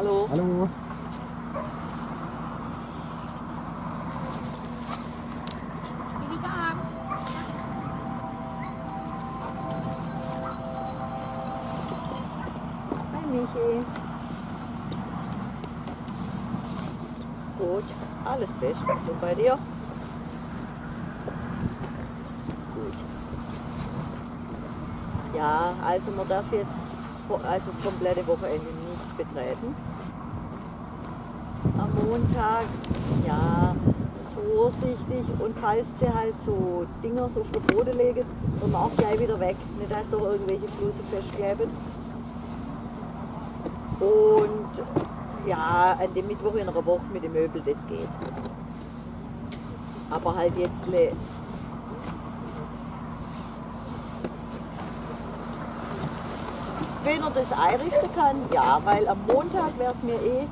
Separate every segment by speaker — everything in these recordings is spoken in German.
Speaker 1: Hallo.
Speaker 2: Hallo.
Speaker 1: Hi Michi. Gut, alles bestens. Und bei dir? Gut. Ja, also man darf jetzt also das komplette Wochenende nicht betreten. Montag, ja, vorsichtig und falls sie halt so Dinger so auf den Boden legen, dann auch gleich wieder weg. Nicht, dass doch irgendwelche Flüsse festkleben. Und ja, an dem Mittwoch in einer Woche mit den Möbeln, das geht. Aber halt jetzt le- wenn er das einrichten kann, ja, weil am Montag wäre es mir eh,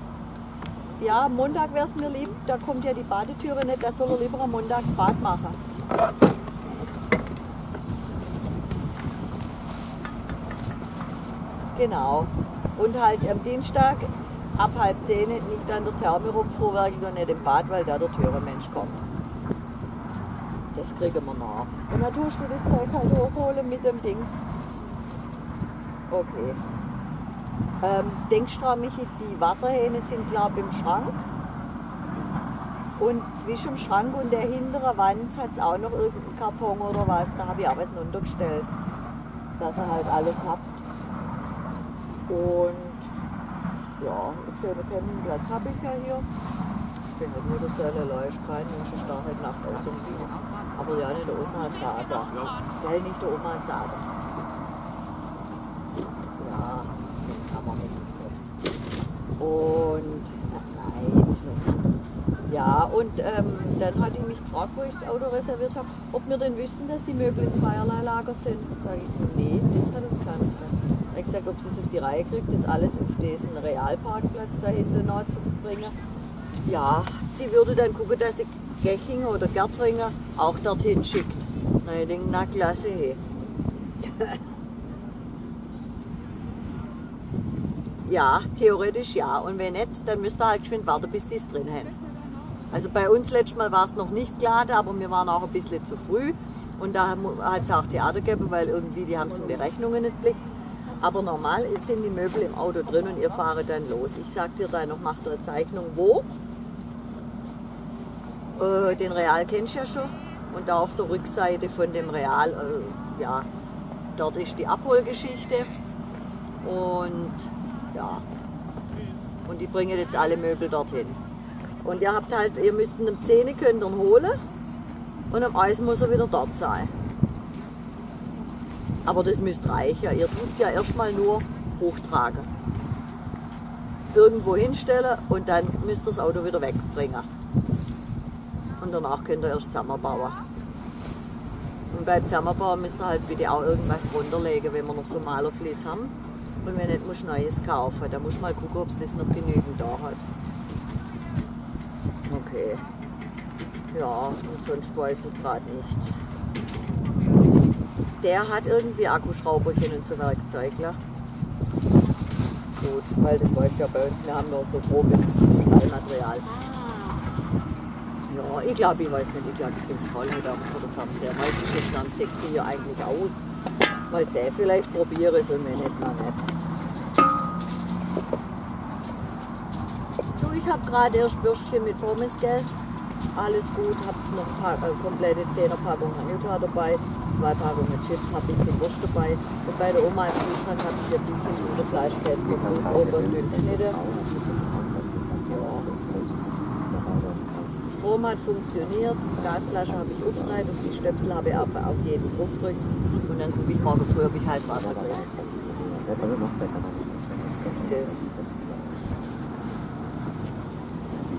Speaker 1: ja, am Montag wäre es mir lieb, da kommt ja die Badetüre nicht, da soll er lieber am Montag das Bad machen. Genau. Und halt am Dienstag ab halb zehn nicht an der Therme rumfuhrwerken und nicht im Bad, weil da der Türenmensch kommt. Das kriegen wir nach. Und dann tust du das Zeug halt hochholen mit dem Dings. Okay. Ähm, denkst du dran, Michi, die Wasserhähne sind glaube im Schrank. Und zwischen dem Schrank und der hinteren Wand hat es auch noch irgendeinen Karton oder was. Da habe ich auch was untergestellt. Dass ihr halt alles habt. Und ja, einen schönen Campingplatz habe ich ja hier. Ich bin halt nur der Sölle Leucht rein und ich stehe halt Nacht aus dem. Aber ja, nicht der Oma Sada. Gell, nicht der Oma Sada. Ja, den kann man nicht. Und. Ja, und ähm, dann hat ich mich gefragt, wo ich das Auto reserviert habe, ob wir denn wüssten, dass die Möbel in zweierlei Lager sind. Sag ich, nee, das hat uns keiner gesagt. Dann habe ich gesagt, ob sie es auf die Reihe kriegt, das alles auf diesen Realparkplatz da hinten noch zu bringen. Ja, sie würde dann gucken, dass sie Geching oder Gertringer auch dorthin schickt. Na, ich denke, na klasse, hey. Ja, theoretisch ja. Und wenn nicht, dann müsst ihr halt geschwind warten, bis die es drin haben. Also bei uns letztes Mal war es noch nicht geladen, aber wir waren auch ein bisschen zu früh. Und da hat es auch Theater gegeben, weil irgendwie die haben es in die Rechnungen nicht blickt. Aber normal sind die Möbel im Auto drin und ihr fahrt dann los. Ich sag dir dann noch, macht eine Zeichnung wo. Äh, den Real kennst du ja schon. Und da auf der Rückseite von dem Real, äh, ja, dort ist die Abholgeschichte. Und ja, und die bringen jetzt alle Möbel dorthin. Und ihr habt halt, ihr müsst um 10 könnt ihr holen und am Eis muss er wieder dort sein. Aber das müsst reichen. Ihr tut es ja erstmal nur hochtragen. Irgendwo hinstellen und dann müsst ihr das Auto wieder wegbringen. Und danach könnt ihr erst zusammenbauen. Und beim Zusammenbauen müsst ihr halt bitte auch irgendwas drunter legen, wenn wir noch so Malerflies haben. Und wenn nicht, musst du Neues kaufen. Da musst du mal gucken, ob es das noch genügend da hat. Okay. Ja, und sonst weiß ich gerade nichts. Der hat irgendwie Akkuschrauberchen und so Werkzeug, ne? Gut, weil das weiß ich ja bei uns, wir haben noch so grobes Stahlmaterial. Ja, ich glaube, ich weiß nicht, ich glaube, ich bin es voll heute Abend vor der Fernseher. Meistens jetzt am 6 hier eigentlich aus, ich eh vielleicht probiere und wenn nicht, dann nicht. Du, ich habe gerade erst Bürstchen mit Pommes gegessen. Alles gut, habe noch ein paar, äh, komplette 10er Packung Hanuta dabei, zwei Packungen Chips, habe ein bisschen Wurst dabei. Und bei der Oma im Kühlschrank habe ich ein bisschen oben dünn geschnitten. Strom hat funktioniert, die Gasflasche habe ich aufgereiht und die Stöpsel habe ich auf, auf jeden Griff gedrückt. Und dann gucke ich morgen früh, ob ich heiß Wasser kriege.
Speaker 2: Das wäre noch besser.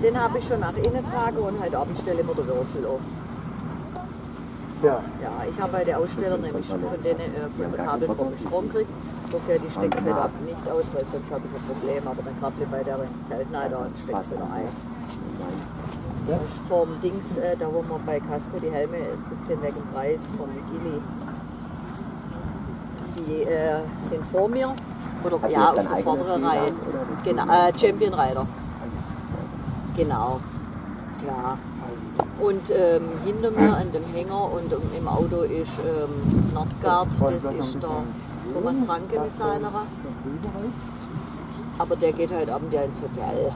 Speaker 1: Den habe ich schon nach innen tragen und heute Abend stelle ich mir den Würfel auf.
Speaker 2: Ja.
Speaker 1: Ja, ich habe bei der Aussteller nämlich schon von denen äh, von der Kabel vom Strom gekriegt. Okay, die steckt heute Abend nicht aus, weil sonst habe ich ein Problem. Aber dann Kabel bei der ins Zelt rein und steckt sie noch ein. Das ist vom Dings, äh, da wo man bei Casco die Helme guckt den wegen Preis vom Gilly. Die äh, sind vor mir Oder
Speaker 2: Hast
Speaker 1: ja, auf der vorderen Reihe. Genau, äh, Champion Rider. Genau. Ja. Und ähm, hinter mir an dem Hänger und im- im Auto ist ähm, Nordgard, das ist der Thomas Franke mit seiner. Aber der geht heute Abend ja ins Hotel.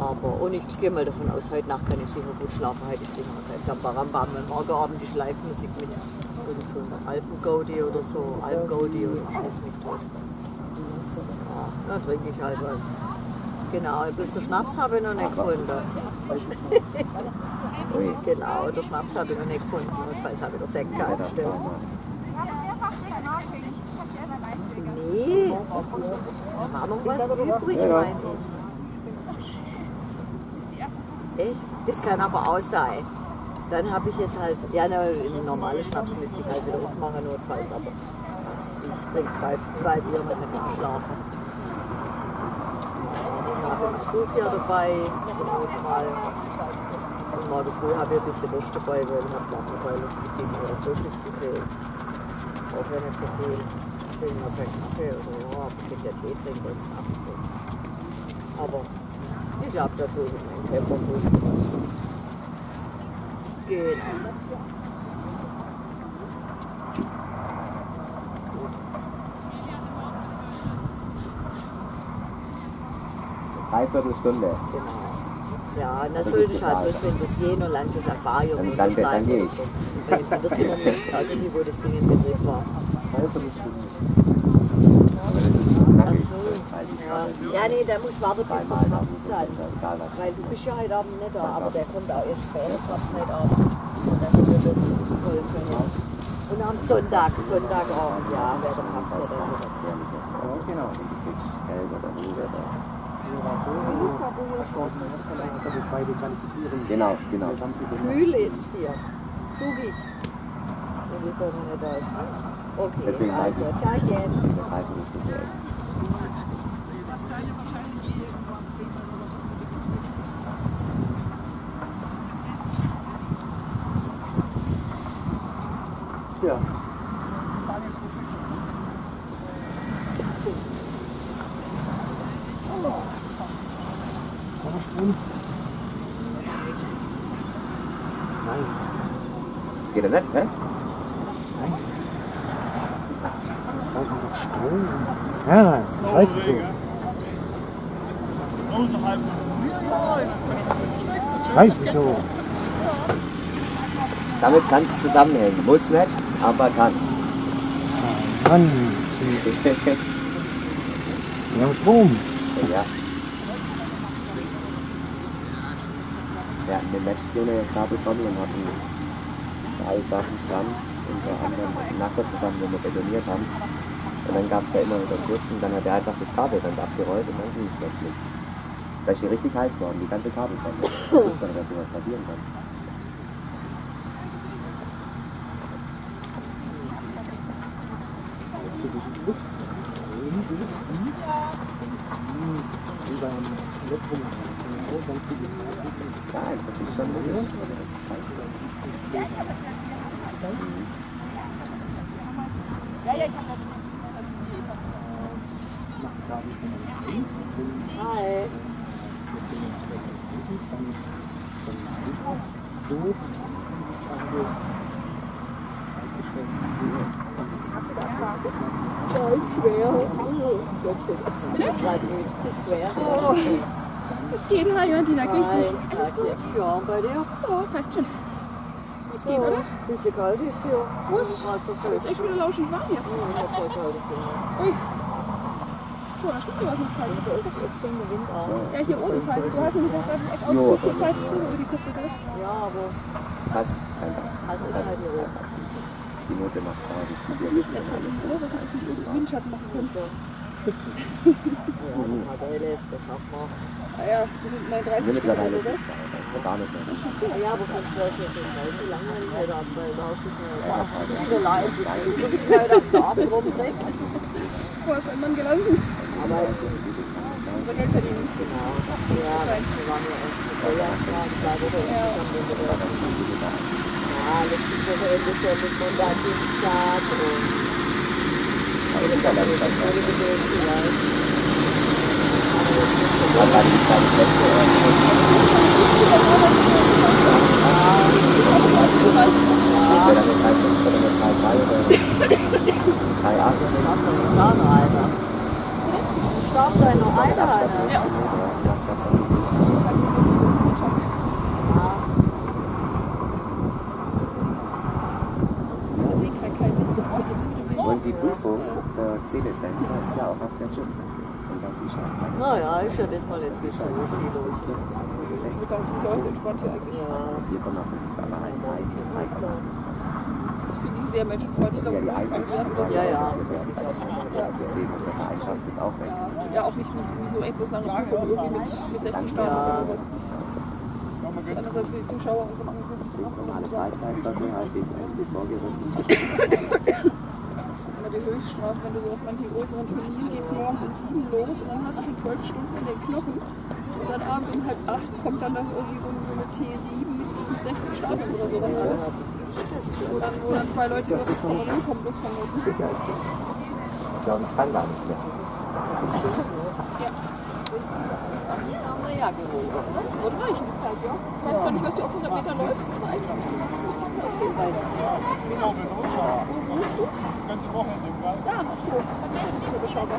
Speaker 1: Aber, und ich gehe mal davon aus, heute Nacht kann ich sicher gut schlafen. Heute ist sicher kein Zambarambam. Und morgen Abend ist Live-Musik mit irgend so einer Alpengaudi oder so. Alpengaudi oder schieß mich tot. Ja, dann trinke ich halt was. Genau, bloß der Schnaps habe ich noch nicht gefunden. Genau, der Schnaps habe ich noch nicht gefunden. Und weiß habe ich der Sekt gehabt. Nee, da war noch was übrig,
Speaker 2: Ja,
Speaker 1: meine ich. Echt? Das kann aber auch sein. Dann habe ich jetzt halt, ja, ne, einen normalen Schnaps müsste ich halt wieder aufmachen, notfalls, aber ich trinke zwei, zwei Bier, dann kann ich schlafen. Hier dabei, Notfall. Und morgen früh habe ich ein bisschen Lust dabei, weil ich habe dabei Lust zu sehen, oder Frühstücksbuffet. Auch wenn nicht so viel. Ich trinke noch keinen Kaffee oder ja, aber ich ja Tee trinken und Sachen. Aber ich glaube, da tue ich meinen Käfer Frühstück. Genau.
Speaker 2: Dreiviertel Stunde.
Speaker 1: Genau. Ja, und das
Speaker 2: Das
Speaker 1: sollte ich halt wenn das Jen und Land das Aquarium
Speaker 2: Dann-
Speaker 1: und
Speaker 2: dann- dann geh
Speaker 1: oder
Speaker 2: ich.
Speaker 1: so. Weil ich wird immer nichts halt nie, wo das Ding in Betrieb war.
Speaker 2: Dreiviertel Stunde. Aber das ist
Speaker 1: Ach
Speaker 2: nackig.
Speaker 1: so.
Speaker 2: 30
Speaker 1: Ja, ja nee, da muss warten bis der
Speaker 2: dann.
Speaker 1: Herbst dann. Weil du bist ja heute Abend nicht da, aber der kommt auch erst später, fast heute Abend. Und dann wird das toll können. Und am Sonntag, Sonntagabend, ja, wäre der Papst dann wieder.
Speaker 2: Gefährliches.
Speaker 3: Ja, genau.
Speaker 2: Genau, genau.
Speaker 1: Kühl ist hier. Sein. Okay,
Speaker 2: Deswegen
Speaker 1: also,
Speaker 2: ich.
Speaker 1: Tschauchen.
Speaker 2: Eine Dreiviertelstunde.
Speaker 3: Ja. Fahrstuhl? Nein.
Speaker 2: Geht er nicht, hä?
Speaker 3: Brauchen doch Strom. Ja, ich weiß wieso. Ich weiß wieso.
Speaker 2: Damit kann es zusammenhängen. Muss nicht, aber kann.
Speaker 3: Mann, wir haben Strom.
Speaker 2: Ja. Wir hatten eine Matchszene Kabeltrommel und hatten drei Sachen dran, unter anderem einen Nacker zusammen, wo wir betoniert haben. Und dann gab es da immer wieder kurz und dann hat er einfach das Kabel ganz abgerollt und dann ging es plötzlich. Da ist die richtig heiß geworden, die ganze Kabeltrommel. Ich wusste nicht, dass sowas passieren kann.
Speaker 3: Ganz viele
Speaker 2: Ja, das ist schon logisch, aber das ist heiß.
Speaker 1: Hi. Schwer.
Speaker 4: Es geht, hi Johantina, grüß dich.
Speaker 1: Alles
Speaker 4: Alles gut?
Speaker 1: Ja, und bei dir?
Speaker 4: Oh, passt schon. Es geht,
Speaker 1: Ja,
Speaker 4: oder?
Speaker 1: ein bisschen kalt ist hier.
Speaker 4: Was?
Speaker 1: Gerade so
Speaker 4: Ist jetzt echt wieder lauschig warm jetzt.
Speaker 1: Ja, ich hab heute kalt gefunden.
Speaker 4: Ui. Oh, da stimmt was noch kalt.
Speaker 1: Da ist extrem der Wind auch.
Speaker 4: Ja, hier oben quasi. Du hast nämlich noch gerade einen Eck
Speaker 2: Jo.
Speaker 4: aus zur Zeit zu über die Köpfe, gell?
Speaker 1: Ja, aber
Speaker 2: Was? Kein was.
Speaker 1: also ist halt hier oben.
Speaker 2: Die Note macht gerade
Speaker 4: Das ist nicht mehr uns, oder? Dass wir das nicht Windschatten machen können.
Speaker 1: Ja, das er schafft man.
Speaker 4: Ah ja, meine 30
Speaker 2: Also
Speaker 4: Stück oder
Speaker 2: mittlerweile
Speaker 4: so,
Speaker 2: geht's auch gar nicht mehr.
Speaker 1: Ja, ja, aber das jetzt nicht sein, wie lange ich heute Abend, da hast du schnell. Das ist so bis ich wirklich heute Abend rumdreht.
Speaker 4: Du hast einen Mann gelassen.
Speaker 1: Aber
Speaker 4: Unser Geld verdienen.
Speaker 1: genau. Ja, wir waren ja echt mit der Jagd da, zwei Wochen insgesamt in der Ja, letztes Wochenende schon mit Montag, und
Speaker 2: in der Landschaft.
Speaker 1: Ohne Geduld vielleicht.
Speaker 2: Aber dann ist das letzte Wäre dann eine 3,5 oder eine 3,3 oder 3,8
Speaker 1: Starb doch jetzt auch noch einer. Starb da noch einer, einer.
Speaker 4: Ja.
Speaker 2: Und die Prüfung für C-Lizenz, da ist ja auch auf der Chip. Und das ist halt kein
Speaker 1: Naja, ist ja das mal jetzt nicht so viel los.
Speaker 4: Ich würde sagen, das ist ja eigentlich.
Speaker 1: Ja,
Speaker 2: 4,5, aber ein Ei,
Speaker 1: na klar.
Speaker 4: Das finde ich sehr menschenfreundlich. Ich
Speaker 2: Ja, die
Speaker 4: oder so.
Speaker 1: Ja, ja.
Speaker 2: Deswegen unsere Vereinschaft ist auch recht.
Speaker 4: Ja, auch nicht, nicht, nicht so endlos lange Prüfung irgendwie mit, mit 60 Stunden
Speaker 1: Ja.
Speaker 4: oder so. Das ist einerseits für die Zuschauer und zum anderen für das
Speaker 2: Normale Freizeit sollte halbwegs eigentlich vorgerückt sein.
Speaker 4: immer die Höchststrafe, wenn du so auf manchen größeren Turnieren gehst morgens um 7 los und dann hast du schon 12 Stunden in den Knochen. Und dann abends um halb 8 kommt dann noch irgendwie so so eine T7 mit, mit 60 Staffeln oder sowas alles. Wo dann, wo dann zwei Leute was von der kommen bloß von unten.
Speaker 2: Ich glaube, ich kann gar nicht mehr.
Speaker 1: Haben wir ja geholt.
Speaker 4: Wird reichen, die Zeit, ja. Ich weiß zwar nicht, was du auf 100 Meter läufst, aber eigentlich müsste es müsste es ausgehen. Wo wohnst du? Ja, noch so. Das ist ja überschaubar.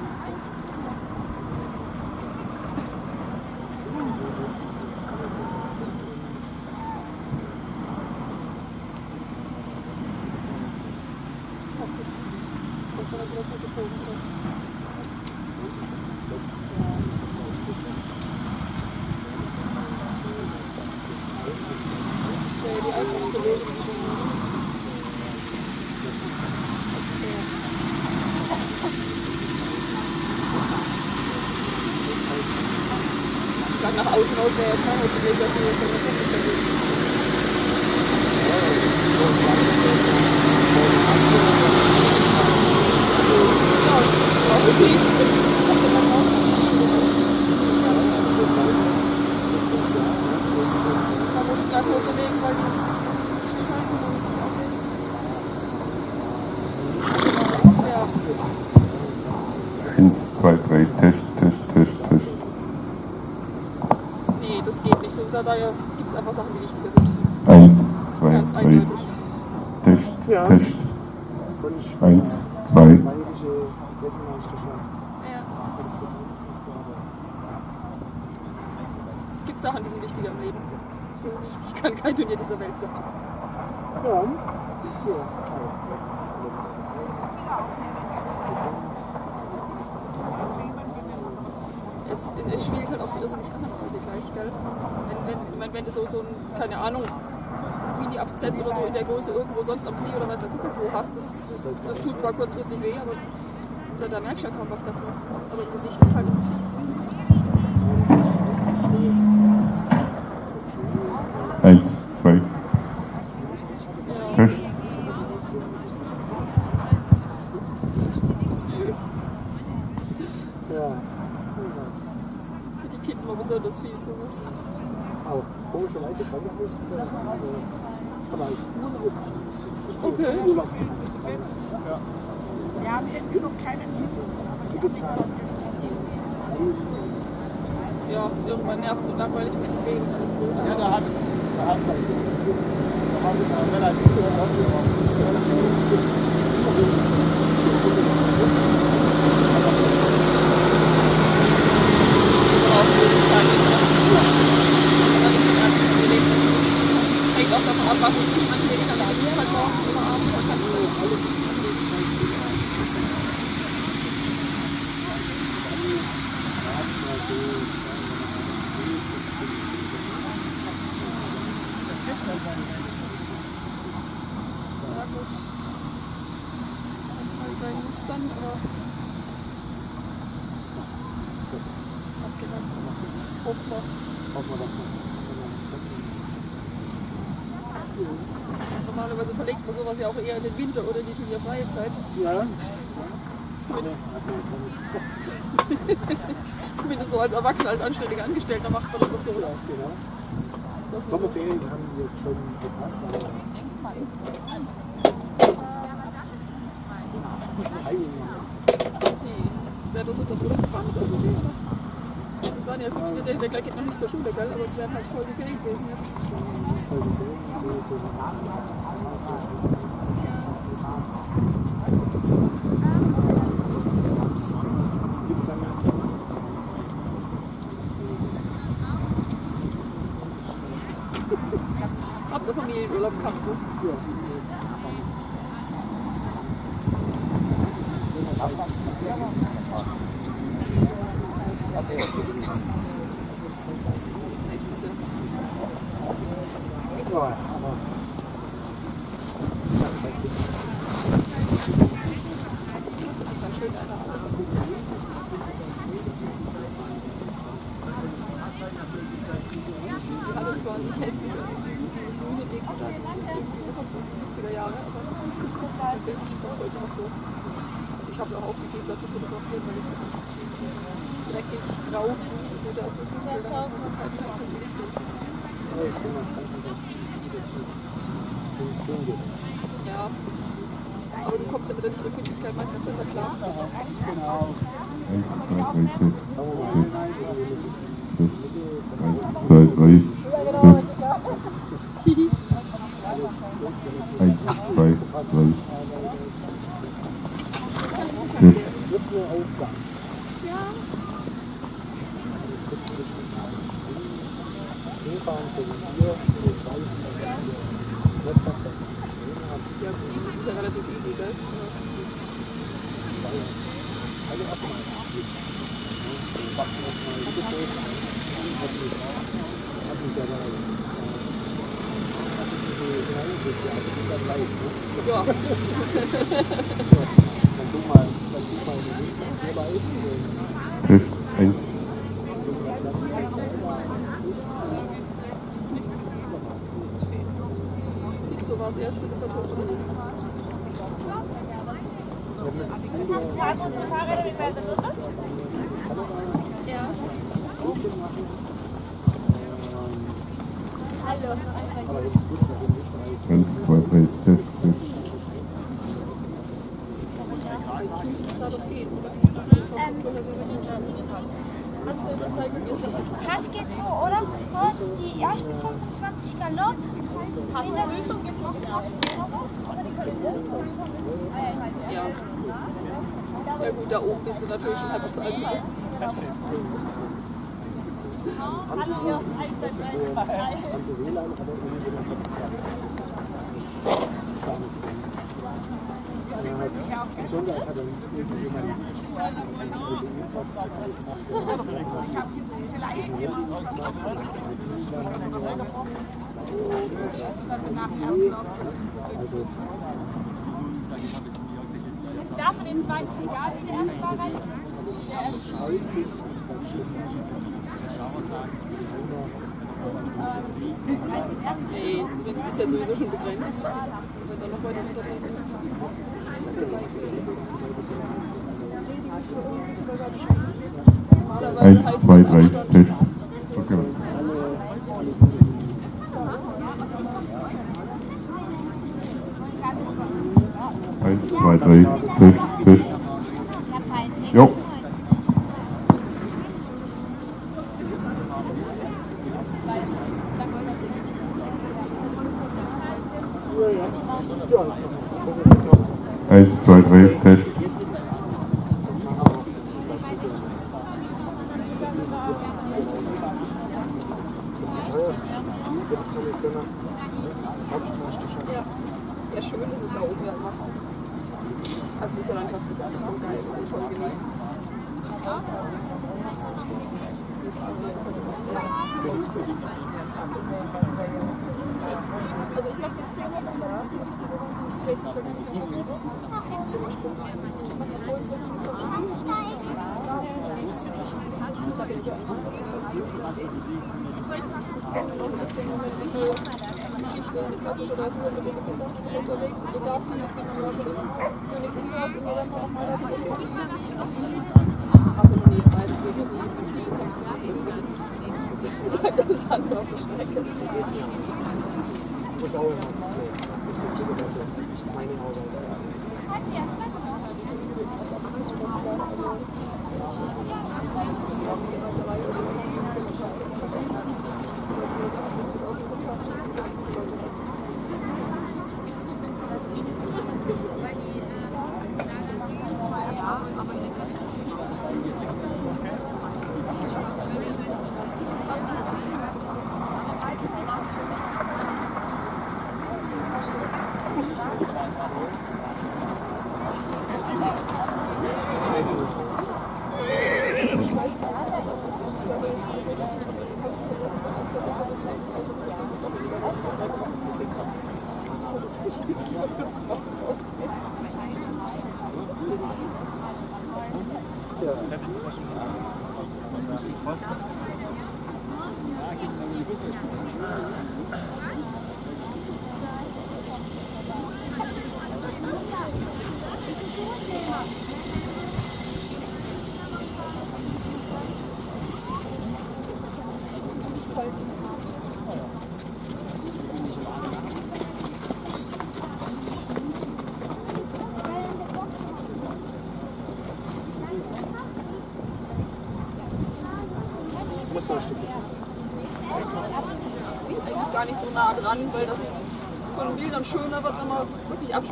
Speaker 4: nach außen aus wäre jetzt kein Problem, dass wir jetzt in der Technik sind. Da muss ich gleich loslegen, weil die Ja,
Speaker 5: Eins, zwei, drei, Test, Test, Test, Test.
Speaker 4: nee, das geht nicht. So, da da gibt es einfach Sachen, die wichtiger sind.
Speaker 5: Eins, zwei,
Speaker 4: Ganz
Speaker 5: drei,
Speaker 4: eindeutig.
Speaker 5: Test,
Speaker 3: Ja.
Speaker 5: Test.
Speaker 3: Von
Speaker 5: Eins, zwei,
Speaker 3: bayerische Klassenmeisterschaft.
Speaker 4: Ja. Es gibt Sachen, die sind wichtiger im Leben. So wichtig kann kein Turnier dieser Welt sein.
Speaker 3: Ja.
Speaker 4: Es, es, es spielt halt auch so irrsinnig an am heute gleich, gell? Wenn, wenn, ich mein, wenn du so, so ein, keine Ahnung, Mini-Abszess oder so in der Größe sonst am Knie oder weiß der Kuckuck wo hast, das, das tut zwar kurzfristig weh, aber da, da merkst du ja kaum was davon. Aber im Gesicht ist halt immer fies.
Speaker 5: Eins, zwei,
Speaker 4: Ja.
Speaker 5: Tisch,
Speaker 3: Ja.
Speaker 4: Für die Kids immer besonders fies sowas.
Speaker 3: Auch komischerweise kann man das. Aber als Urlaub.
Speaker 4: Okay.
Speaker 3: Urlaub.
Speaker 6: Wir haben irgendwie noch keine
Speaker 4: Ja, irgendwann nervt und langweilig mit dem Reden. Alles gut.
Speaker 3: Ja, da hat da hat halt. Da haben wir relativ
Speaker 4: Hängt auch davon ab, was es gibt. Manche Wege kann man halt morgens oder abends. da kannst du- Ja gut. Fall sein muss dann, aber abgehakt. Hoffen wir.
Speaker 3: Hoffen wir das noch.
Speaker 4: Normalerweise verlegt man sowas ja auch eher in den Winter oder in die turnierfreie Zeit.
Speaker 3: Ja.
Speaker 4: Zumindest, so als anständiger Angestellter macht man das doch so.
Speaker 3: Ja, genau.
Speaker 4: Dass man so
Speaker 3: Sommerferien haben jetzt schon gepasst, aber diese Heiligen.
Speaker 4: Nee. Wäre das jetzt aufs Urlaub gefahren oder so? Das waren ja gut, der, der gleich geht noch nicht zur Schule, gell? aber es wären halt voll die Ferien gewesen jetzt. Habt ihr Familienurlaub gehabt so? Nächstes
Speaker 7: Darf man den zweiten Zigar wieder erstmal rein?
Speaker 4: Nee, du ja sowieso schon begrenzt. Wenn du noch weiter runtergehen musst.
Speaker 5: Eins, zwei, drei.
Speaker 4: 1, 2, 3, 4,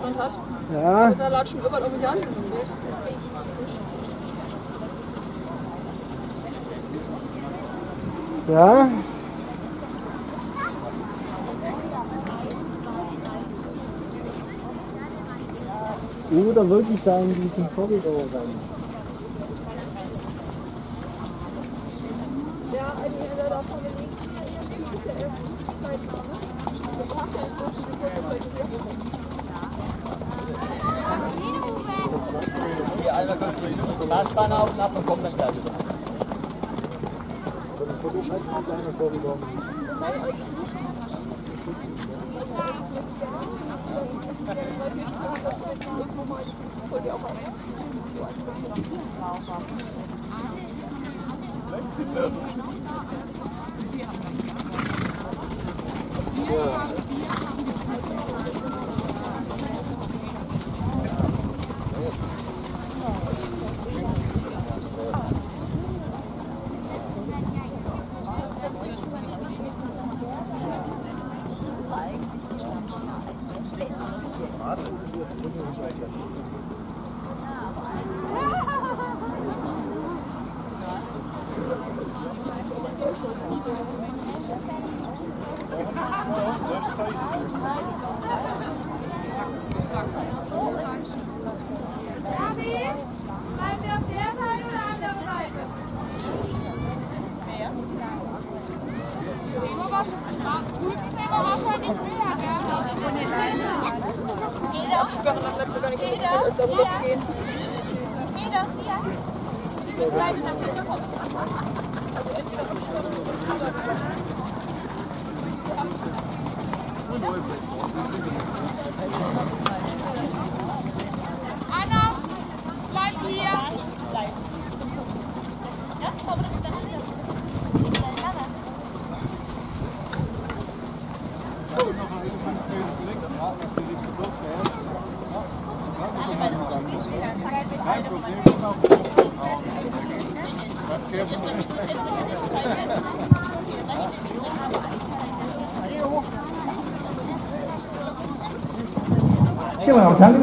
Speaker 4: Hintergrund hat.
Speaker 3: Ja.
Speaker 4: Da laut schon auf die Hand.
Speaker 3: Ja. Oder wirklich da in diesem Korridor rein.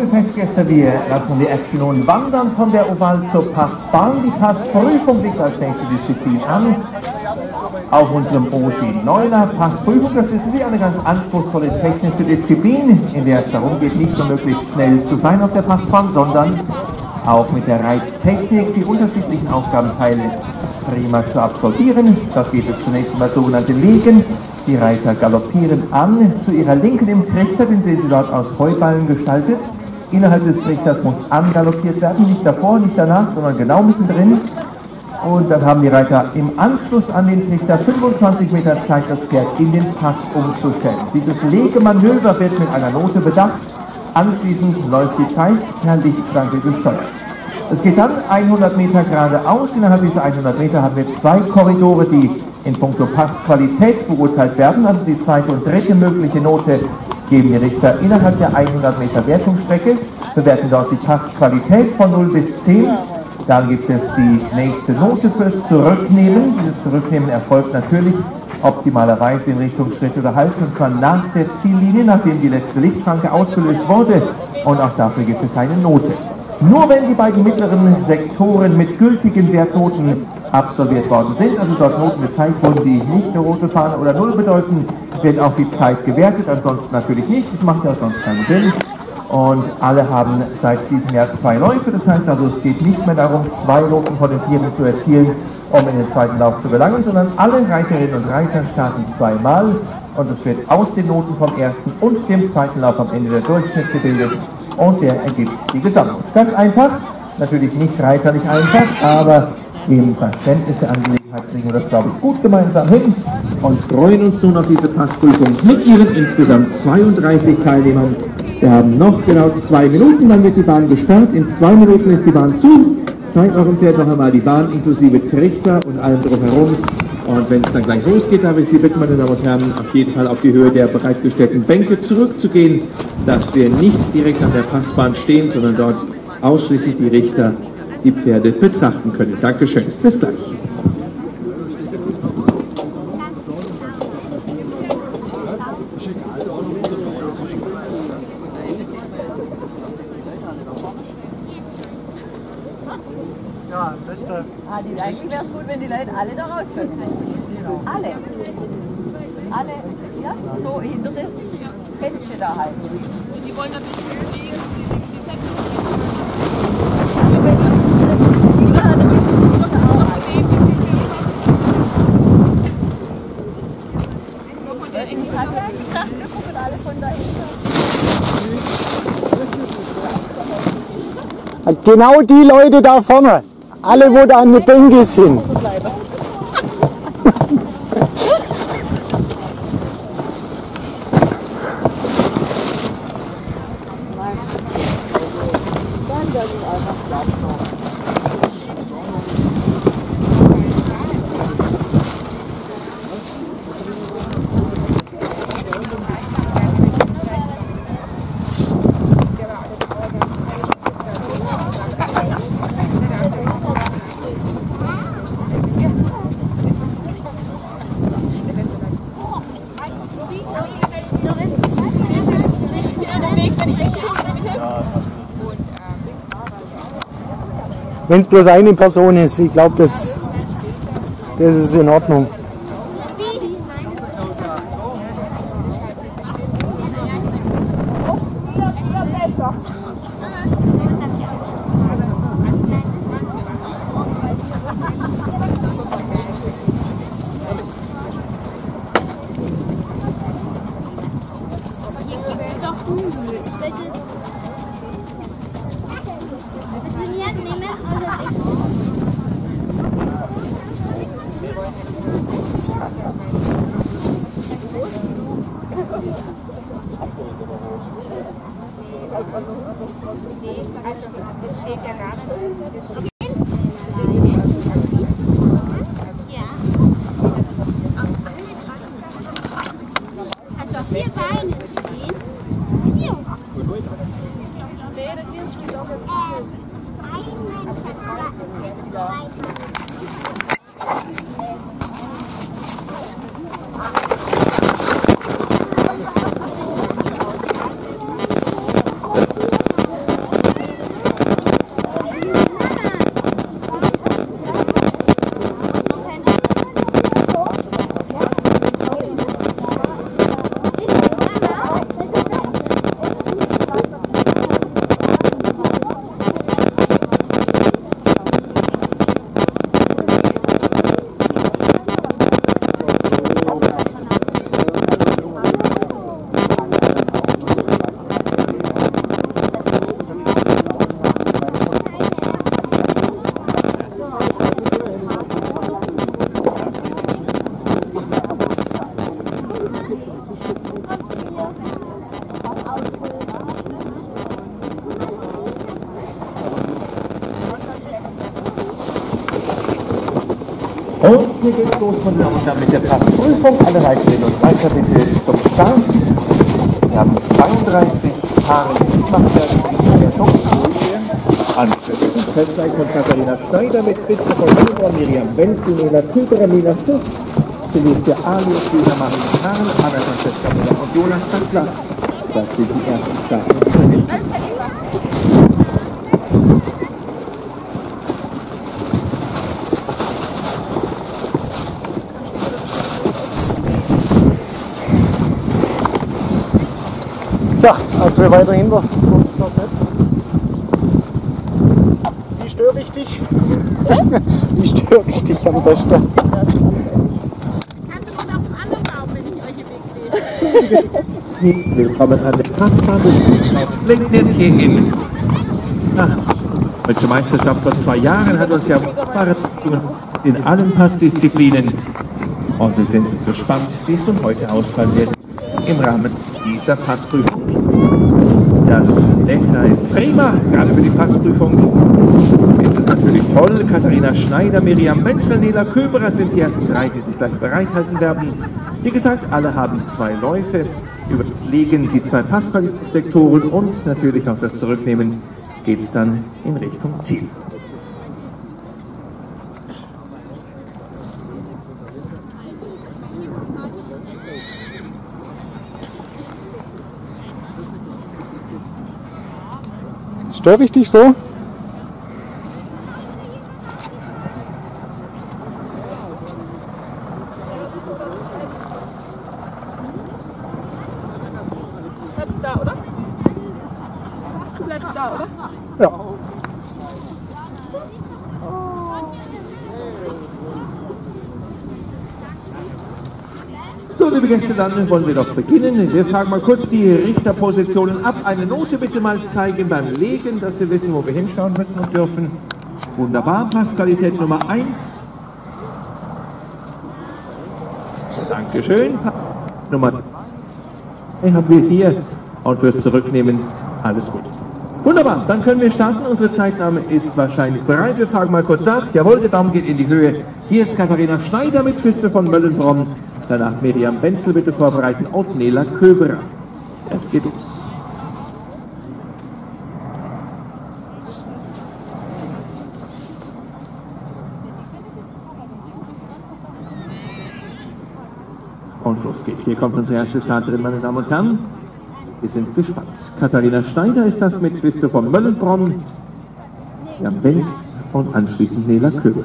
Speaker 8: Festgäste, wir lassen die Action wandern von der Oval zur Passbahn. Die Passprüfung liegt als nächste Disziplin an. Auf unserem OC Neuner Passprüfung, das ist wie eine ganz anspruchsvolle technische Disziplin, in der es darum geht, nicht nur möglichst schnell zu sein auf der Passbahn, sondern auch mit der Reittechnik die unterschiedlichen Aufgabenteile prima zu absolvieren. Das geht es zunächst um sogenannte Legen. Die Reiter galoppieren an. Zu ihrer Linken im Trichter, den sehen Sie dort aus Heuballen gestaltet. Innerhalb des Trichters muss angaloppiert werden, nicht davor, nicht danach, sondern genau mittendrin. Und dann haben die Reiter im Anschluss an den Trichter 25 Meter Zeit, das Pferd in den Pass umzustellen. Dieses Legemanöver wird mit einer Note bedacht. Anschließend läuft die Zeit per Lichtschranke gesteuert. Es geht dann 100 Meter geradeaus. Innerhalb dieser 100 Meter haben wir zwei Korridore, die in puncto Passqualität beurteilt werden. Also die zweite und dritte mögliche Note geben die Richter innerhalb der 100 Meter Wertungsstrecke, bewerten dort die Passqualität von 0 bis 10. Dann gibt es die nächste Note fürs Zurücknehmen. Dieses Zurücknehmen erfolgt natürlich optimalerweise in Richtung Schritt oder Halt und zwar nach der Ziellinie, nachdem die letzte Lichtschranke ausgelöst wurde. Und auch dafür gibt es eine Note. Nur wenn die beiden mittleren Sektoren mit gültigen Wertnoten absolviert worden sind, also dort Noten gezeigt wurden, die nicht eine rote Fahne oder Null bedeuten, wird auch die Zeit gewertet, ansonsten natürlich nicht, das macht ja sonst keinen Sinn. Und alle haben seit diesem Jahr zwei Läufe, das heißt also, es geht nicht mehr darum, zwei Noten von den Vieren zu erzielen, um in den zweiten Lauf zu gelangen, sondern alle Reiterinnen und Reiter starten zweimal und es wird aus den Noten vom ersten und dem zweiten Lauf am Ende der Durchschnitt gebildet und der ergibt die Gesamtheit. Ganz einfach, natürlich nicht reiterlich einfach, aber im Verständnis der Angelegenheit kriegen wir das, glaube ich, gut gemeinsam hin und freuen uns nun auf diese Passprüfung mit Ihren insgesamt 32 Teilnehmern. Wir haben noch genau zwei Minuten, dann wird die Bahn gesperrt. In zwei Minuten ist die Bahn zu. Zeigt eurem Pferd noch einmal die Bahn inklusive Trichter und allem drumherum. Und wenn es dann gleich losgeht, darf ich Sie bitten, meine Damen und Herren, auf jeden Fall auf die Höhe der bereitgestellten Bänke zurückzugehen, dass wir nicht direkt an der Passbahn stehen, sondern dort ausschließlich die Richter die Pferde betrachten können. Dankeschön. Bis gleich.
Speaker 1: Ah, die, eigentlich wäre es gut, wenn die Leute alle da raus könnten. Alle. Alle, ja, so hinter das Fenster da halten.
Speaker 4: Die wollen natürlich bewegen.
Speaker 1: Wir gucken alle von dahinter.
Speaker 3: Genau die Leute da vorne, alle wo da an den Bänke sind. Wenn es bloß eine Person ist, ich glaube, das, das ist in Ordnung.
Speaker 8: Damen und Herren, mit der Passprüfung. Alle Reiterinnen und Reiter bitte zum Start. Wir haben 32 Paare, die mitmachen werden in der Top. Anschließend Feldlein von Katharina Schneider mit Christopher Lindor, Miriam Wenzel, Nela Küberer, Nina Schuss, Celestia Alius, Lena Marie Karl, Anna Francesca Müller und Jonas Kassler. Das sind die ersten Starten.
Speaker 3: Ja, als wir weiter hinter uns noch nicht. Wie störe ich dich? Wie störe ich dich am besten?
Speaker 7: Kannst du mal auf den anderen Baum, wenn ich euch im Weg stehe?
Speaker 8: Willkommen an der Passbahn des Blinknet hier in Ach, Deutsche Meisterschaft vor zwei Jahren hat uns ja in allen Passdisziplinen. Und wir sind gespannt, wie es nun heute ausfallen wird im Rahmen dieser Passprüfung. Das Wetter ist prima, gerade für die Passprüfung ist es natürlich toll. Katharina Schneider, Miriam Menzel, Nela Köberer sind die ersten drei, die sich gleich bereithalten werden. Wie gesagt, alle haben zwei Läufe. Über das Legen die zwei Passsektoren und natürlich auch das Zurücknehmen geht es dann in Richtung Ziel.
Speaker 3: Störe ich dich so?
Speaker 4: Bleibst da, oder? Du bleibst da, oder?
Speaker 3: Ja.
Speaker 8: So, liebe Gäste, dann wollen wir doch beginnen. Wir fragen mal kurz die Richterpositionen ab. Eine Note bitte mal zeigen beim Legen, dass wir wissen, wo wir hinschauen müssen und dürfen. Wunderbar, Passqualität Nummer 1. Dankeschön. Nummer 2 haben wir hier. Und fürs Zurücknehmen alles gut. Wunderbar, dann können wir starten. Unsere Zeitnahme ist wahrscheinlich bereit. Wir fragen mal kurz nach. Jawohl, der Daumen geht in die Höhe. Hier ist Katharina Schneider mit Christoph von Möllenbronn. Danach Miriam Wenzel bitte vorbereiten und Nela Köberer. Es geht los. Und los geht's. Hier kommt unsere erste Starterin, meine Damen und Herren. Wir sind gespannt. Katharina Schneider ist das mit Christoph von Möllenbronn. Miriam Wenzel und anschließend Nela Köberer.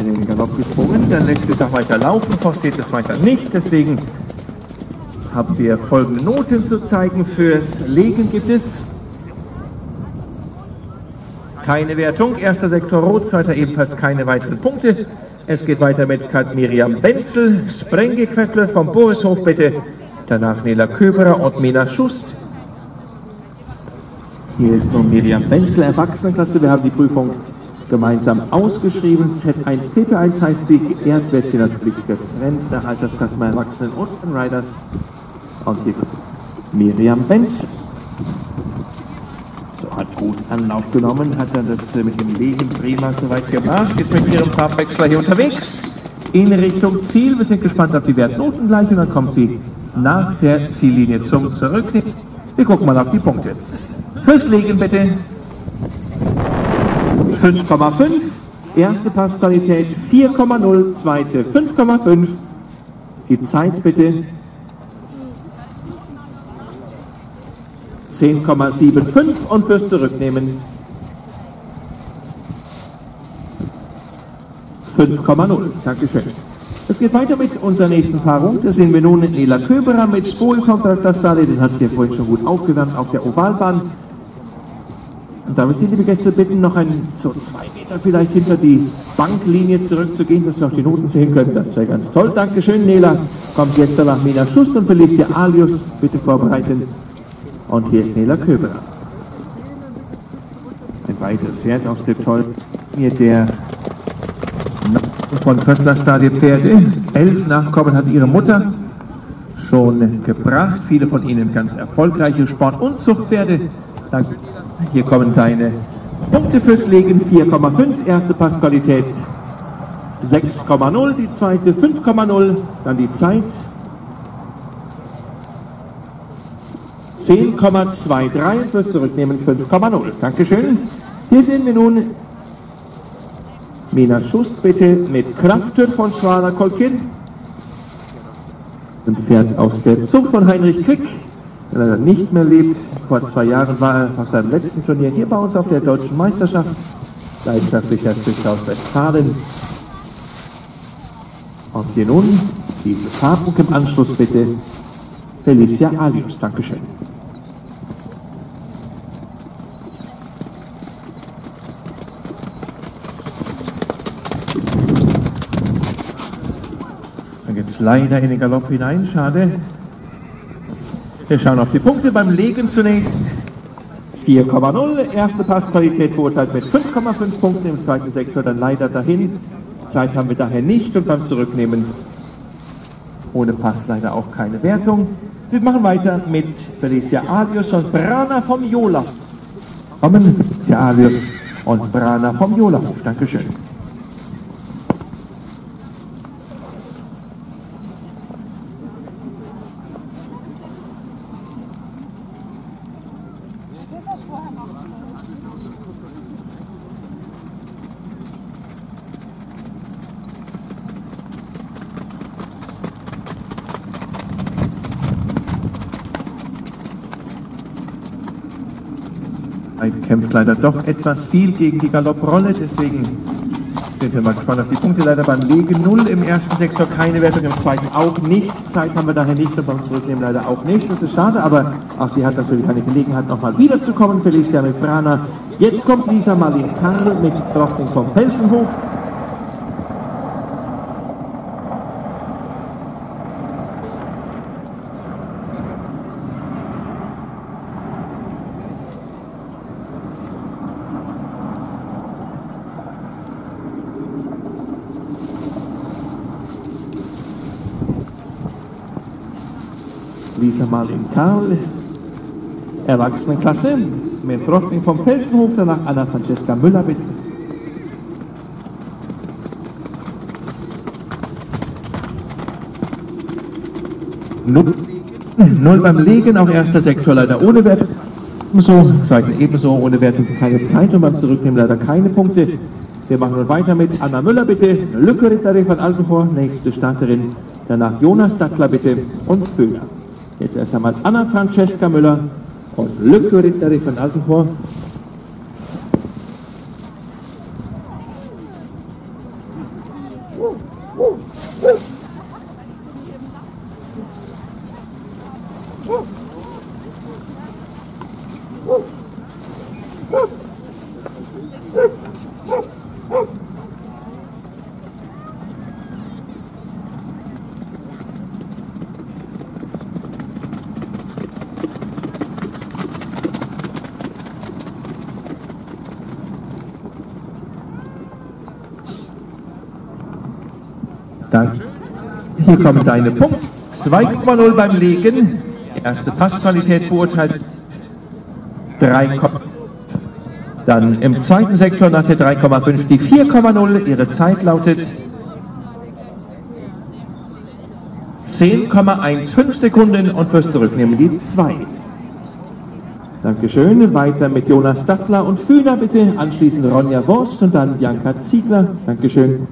Speaker 8: Leider in den Galopp gesprungen. Der nächste ist auch weiter laufen, forciert es weiter nicht. Deswegen haben wir folgende Noten zu zeigen. Fürs Legen gibt es keine Wertung. Erster Sektor rot, zweiter ebenfalls keine weiteren Punkte. Es geht weiter mit Kat Miriam Wenzel, Sprenggequettle vom Borishof bitte. Danach Nela Köberer und Mena Schust. Hier ist nun Miriam Wenzel, Erwachsenenklasse. Wir haben die Prüfung gemeinsam ausgeschrieben. Z1 PP1 heißt sie, sie natürlich getrennt der Altersklasse Erwachsenen und den Riders. Und hier Miriam Benz. So, hat gut Anlauf genommen, hat dann das äh, mit dem Legen prima soweit gemacht. Ist mit ihrem Farbwechsler hier unterwegs in Richtung Ziel. Wir sind gespannt auf die Wertnoten gleich und dann kommt sie nach der Ziellinie zum Zurücknehmen. Wir gucken mal auf die Punkte. Fürs Legen bitte 5,5. Erste Passqualität 4,0. Zweite 5,5. Die Zeit bitte 10,75 und fürs Zurücknehmen 5,0. Dankeschön. Es geht weiter mit unserer nächsten Paarung. Da sehen wir nun Nela Köberer mit Spol Kontraktastade. Den hat sie ja vorhin schon gut aufgewärmt auf der Ovalbahn. Und da wir Sie, liebe Gäste, bitten, noch ein, so zwei Meter vielleicht hinter die Banklinie zurückzugehen, dass wir auch die Noten sehen können. Das wäre ganz toll. Dankeschön, Nela. Kommt jetzt danach Mina Schust und Felicia Alius. Bitte vorbereiten. Und hier ist Nela Köberer. Ein weiteres Pferd aus dem Toll. Hier der von Köttler Stadie Pferde. Elf Nachkommen hat ihre Mutter schon gebracht. Viele von ihnen ganz erfolgreiche Sport- und Zuchtpferde. Hier kommen deine Punkte fürs Legen. 4,5, erste Passqualität 6,0, die zweite 5,0, dann die Zeit 10,23 fürs Zurücknehmen 5,0. Dankeschön. Hier sehen wir nun Mina Schust bitte mit Krafttür von Schwaner Kolkin. Ein Pferd aus der Zucht von Heinrich Klick, leider nicht mehr lebt. Vor zwei Jahren war er auf seinem letzten Turnier hier bei uns auf der Deutschen Meisterschaft. Leidenschaftlicher Züchter aus Westfalen. Und hier nun diese Farbung im Anschluss bitte. Felicia Alius, Dankeschön. Dann geht es leider in den Galopp hinein, schade. Wir schauen auf die Punkte beim Legen zunächst. 4,0, erste Passqualität beurteilt mit 5,5 Punkten, im zweiten Sektor dann leider dahin. Zeit haben wir daher nicht und beim Zurücknehmen ohne Pass leider auch keine Wertung. Wir machen weiter mit Felicia Alius und Brana vom Jola. Kommen, Alius und Brana vom Jola-Hof. Dankeschön. Ein kämpft leider doch etwas viel gegen die Galopprolle, deswegen sind wir mal gespannt auf die Punkte. Leider beim Legen 0 im ersten Sektor, keine Wertung, im zweiten auch nicht. Zeit haben wir daher nicht und beim Zurücknehmen leider auch nicht. Das ist schade, aber auch sie hat natürlich eine Gelegenheit, nochmal wiederzukommen. Felicia mit Brana. Jetzt kommt Lisa Marlin Karl mit Drochting vom Felsenhof. Lisa Marlin Karl, Erwachsenenklasse, mit Drottning vom Felsenhof, danach Anna Francesca Müller, bitte. Null, beim Legen, auch erster Sektor leider ohne Wert. Ebenso, zweiten ebenso ohne Wertung keine Zeit und beim Zurücknehmen leider keine Punkte. Wir machen nun weiter mit Anna Müller bitte, Lücke Ritterin von Altenhor, nächste Starterin, danach Jonas Dackler bitte und Föhler. Jetzt erst einmal Anna Francesca Müller und Lücke Ritterin von Altenhor. Hier kommt deine Punkt. 2,0 beim Legen. Erste Passqualität beurteilt. 3, dann im zweiten Sektor nach der 3,5 die 4,0. Ihre Zeit lautet 10,15 Sekunden und fürs Zurücknehmen die 2. Dankeschön. Weiter mit Jonas Staffler und Fühner bitte. Anschließend Ronja Wurst und dann Bianca Ziegler. Dankeschön.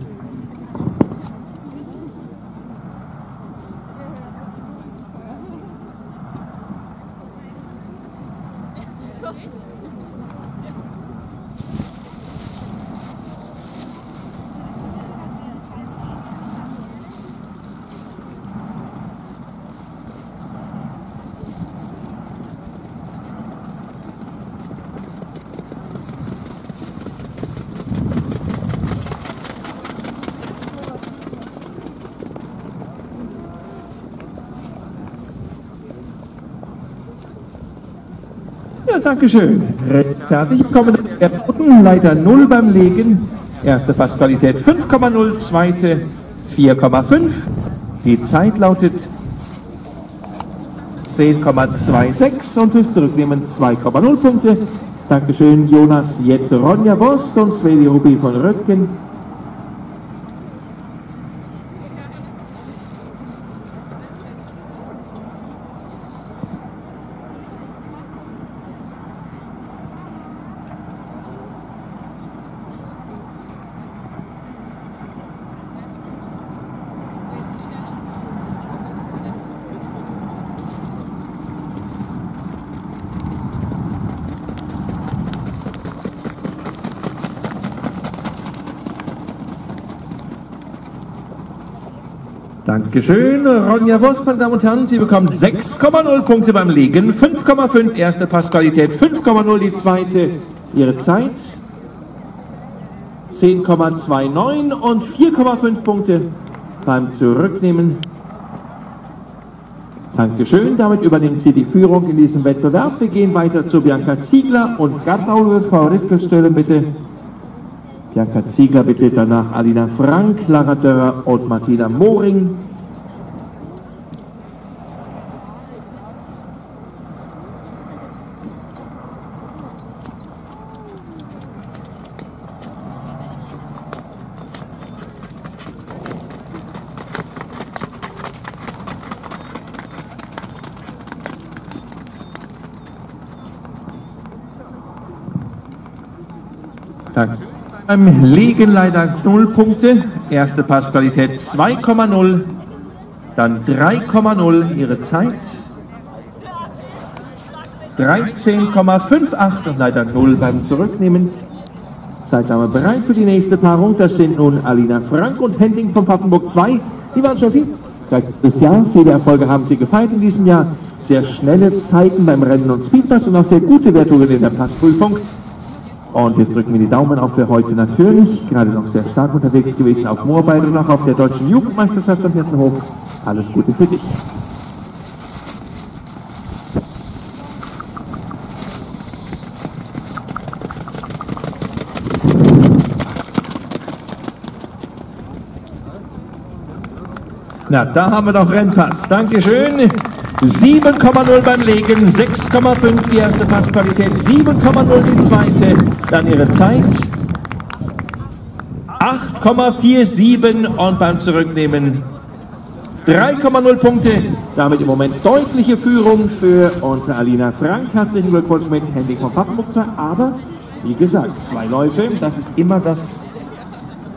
Speaker 8: Ja, Dankeschön. Fertig. Kommen der Leiter 0 beim Legen. Erste Passqualität 5,0, zweite 4,5. Die Zeit lautet 10,26 und fürs Zurücknehmen 2,0 Punkte. Dankeschön, Jonas. Jetzt Ronja Wurst und Freddy Rubi von Röttgen. Dankeschön, Ronja Voss, meine Damen und Herren. Sie bekommen 6,0 Punkte beim Legen, 5,5 erste Passqualität, 5,0 die zweite. Ihre Zeit 10,29 und 4,5 Punkte beim Zurücknehmen. Dankeschön, damit übernimmt sie die Führung in diesem Wettbewerb. Wir gehen weiter zu Bianca Ziegler und Gattaule. Frau Riffkelstelle, bitte. Bianca Ziegler bitte, danach Alina Frank, Lara Dörrer und Martina Moring. Beim Legen leider 0 Punkte. Erste Passqualität 2,0. Dann 3,0 ihre Zeit. 13,58 und leider 0 beim Zurücknehmen. Aber bereit für die nächste Paarung. Das sind nun Alina Frank und Hending von Paffenburg 2. Die waren schon viel. Das Jahr. Viele Erfolge haben sie gefeiert in diesem Jahr. Sehr schnelle Zeiten beim Rennen und Speedpass und auch sehr gute Wertungen in der Passprüfung. Und jetzt drücken wir die Daumen auch für heute natürlich. Gerade noch sehr stark unterwegs gewesen auf Moorbeid und auch auf der deutschen Jugendmeisterschaft am Hirtenhof. Alles Gute für dich. Na, da haben wir doch Rennpass. Dankeschön. 7,0 beim Legen, 6,5 die erste Passqualität, 7,0 die zweite, dann ihre Zeit. 8,47 und beim Zurücknehmen 3,0 Punkte. Damit im Moment deutliche Führung für unsere Alina Frank. Herzlichen Glückwunsch mit Handy von Pappenburg. Aber, wie gesagt, zwei Läufe, das ist immer das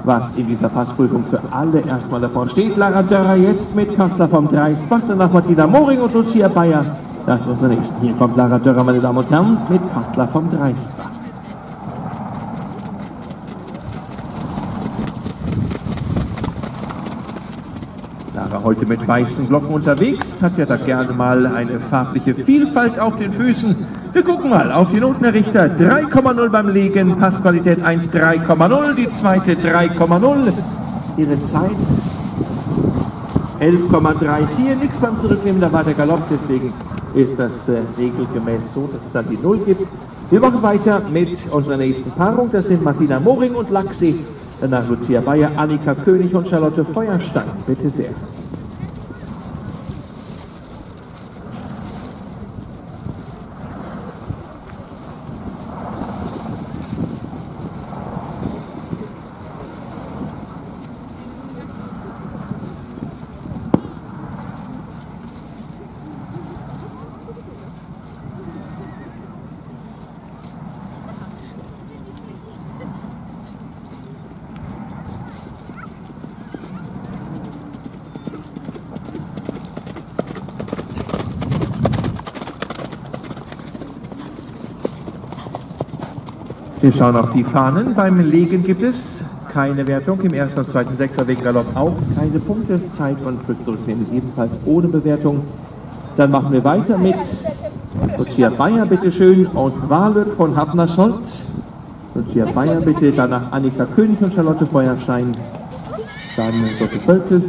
Speaker 8: was in dieser Passprüfung für alle erstmal davon steht. Lara Dörrer jetzt mit Kassler vom Dreisbach, danach Martina Moring und Lucia Bayer. Das ist unser nächster. Hier kommt Lara Dörrer, meine Damen und Herren, mit Kassler vom Dreisbach. Lara heute mit weißen Glocken unterwegs, hat ja da gerne mal eine farbliche Vielfalt auf den Füßen. Wir gucken mal auf die Notenerrichter. 3,0 beim Legen, Passqualität 1, 3,0, die zweite 3,0. Ihre Zeit 11,34, nichts beim Zurücknehmen, da war der Galopp, deswegen ist das äh, regelgemäß so, dass es dann die 0 gibt. Wir machen weiter mit unserer nächsten Paarung, das sind Martina Moring und Laxi Danach Lucia Bayer, Annika König und Charlotte Feuerstein. Bitte sehr. Wir schauen auf die Fahnen. Beim Legen gibt es keine Wertung. Im ersten und zweiten Sektor wegen Galopp auch keine Punkte. Zeit und für Zurücknehmen ebenfalls ohne Bewertung. Dann machen wir weiter mit Lucia Bayer, bitteschön, und Wahlöck von Hafner Scholz. Lucia Bayer, bitte, danach Annika König und Charlotte Feuerstein. Dann Dr. Völkel.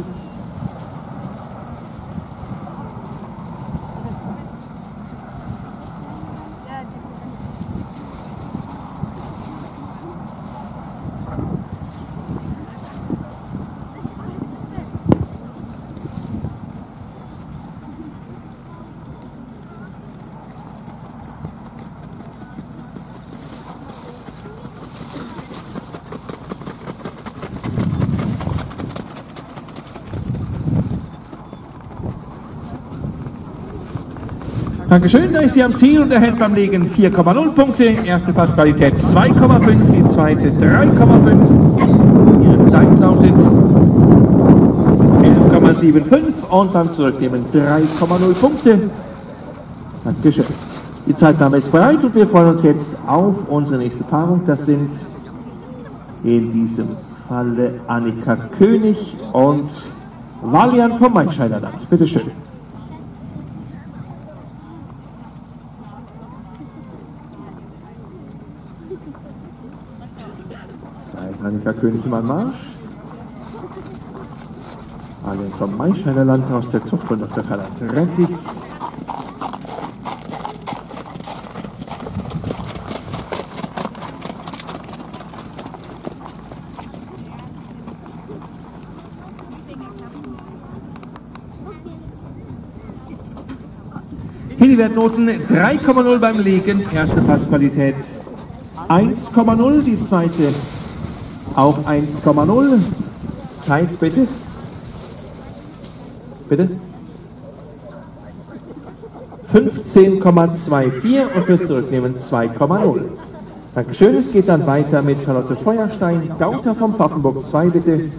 Speaker 8: Dankeschön, da ist sie am Ziel und erhält beim Legen 4,0 Punkte. Erste Passqualität 2,5, die zweite 3,5. Ihre Zeit lautet 11,75 und beim Zurücknehmen 3,0 Punkte. Dankeschön. Die Zeitnahme ist bereit und wir freuen uns jetzt auf unsere nächste Paarung. Das sind in diesem Falle Annika König und Valian vom Mainscheiderland. Bitte schön. Da ist Annika König im Anmarsch. Valian vom Mainscheiderland aus der Zucht von Dr. Karl-Heinz Rettig. Hier die Wertnoten 3,0 beim Legen, erste Passqualität 1,0, die zweite auch 1,0. Zeit bitte. Bitte. 15,24 und fürs Zurücknehmen 2,0. Dankeschön, es geht dann weiter mit Charlotte Feuerstein, Gauter vom Pfaffenburg 2 bitte.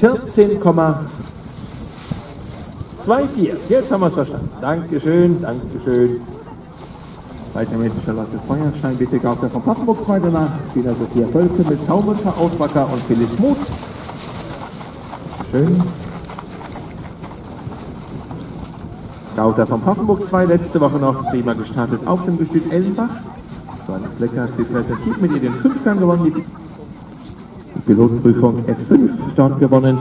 Speaker 8: 14,24. Jetzt haben wir es verstanden. Dankeschön, Dankeschön. Mit Charlotte Feuerstein, bitte Gauter vom Pfaffenburg 2 danach. Wieder Sophia Völke mit Taumütter, Auswacker und Phyllis Muth. Schön. Gauter vom Pfaffenburg 2, letzte Woche noch prima gestartet auf dem Gestüt Ellenbach. So eine Flecker hat sie präsentiert, mit ihr den Fünfgang gewonnen, die Pilotprüfung F5 dort gewonnen.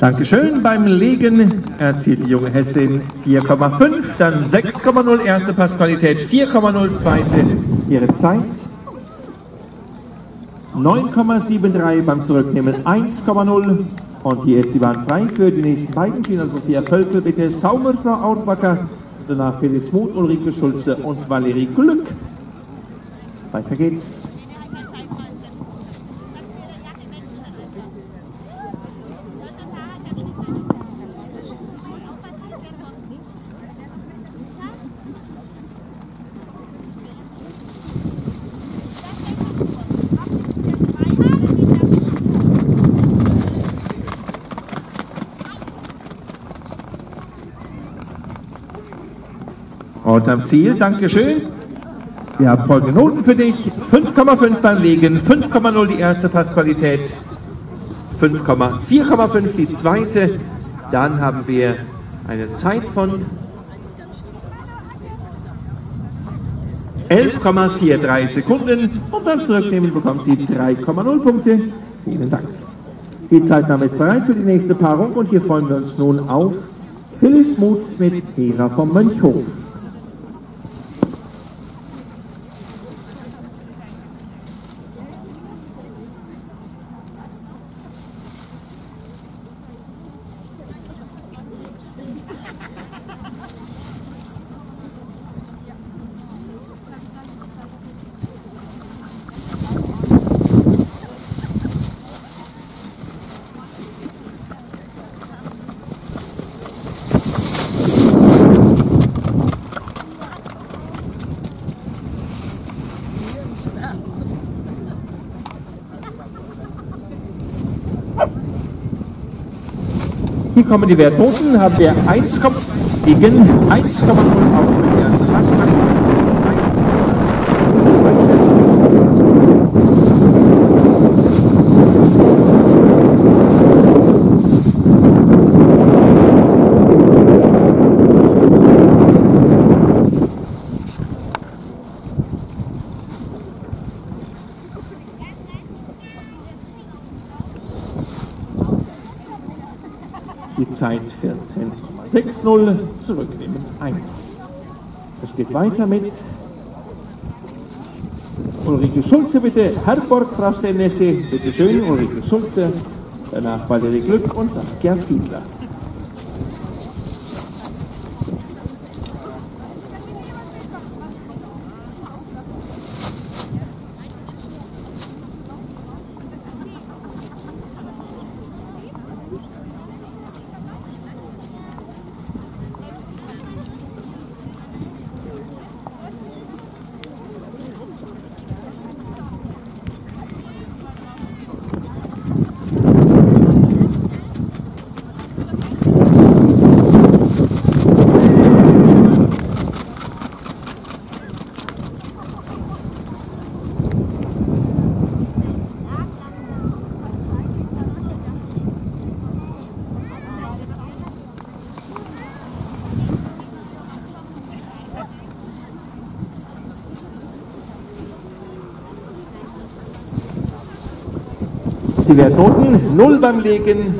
Speaker 8: Dankeschön. Beim Legen erzielt die junge Hessin 4,5, dann 6,0 erste Passqualität, 4,0 zweite ihre Zeit. 9,73 beim Zurücknehmen 1,0 und hier ist die Bahn frei für die nächsten beiden Schienen. Sophia Völkel, bitte Saumer, Frau Autbacker, danach Felix Muth, Ulrike Schulze und Valerie Glück. Weiter geht's. Und am Ziel, Dankeschön. Wir haben folgende Noten für dich. 5,5 beim Legen, 5,0 die erste Passqualität, 5,4,5 die zweite. Dann haben wir eine Zeit von 11,43 Sekunden und dann zurücknehmen bekommt sie 3,0 Punkte. Vielen Dank. Die Zeitnahme ist bereit für die nächste Paarung und hier freuen wir uns nun auf Phyllis Muth mit Hera vom Mönchhof. Kommen die Wertnoten, haben wir 1, gegen 1,0 auf der Straßenbahn. Die Zeit 14,60, zurücknehmen 1. Es geht weiter mit Ulrike Schulze, bitte. Herborg, Frau Stennesse, bitte schön, Ulrike Schulze. Danach Valerie Glück und Saskia Fiedler. Die Wertnoten 0 beim Legen.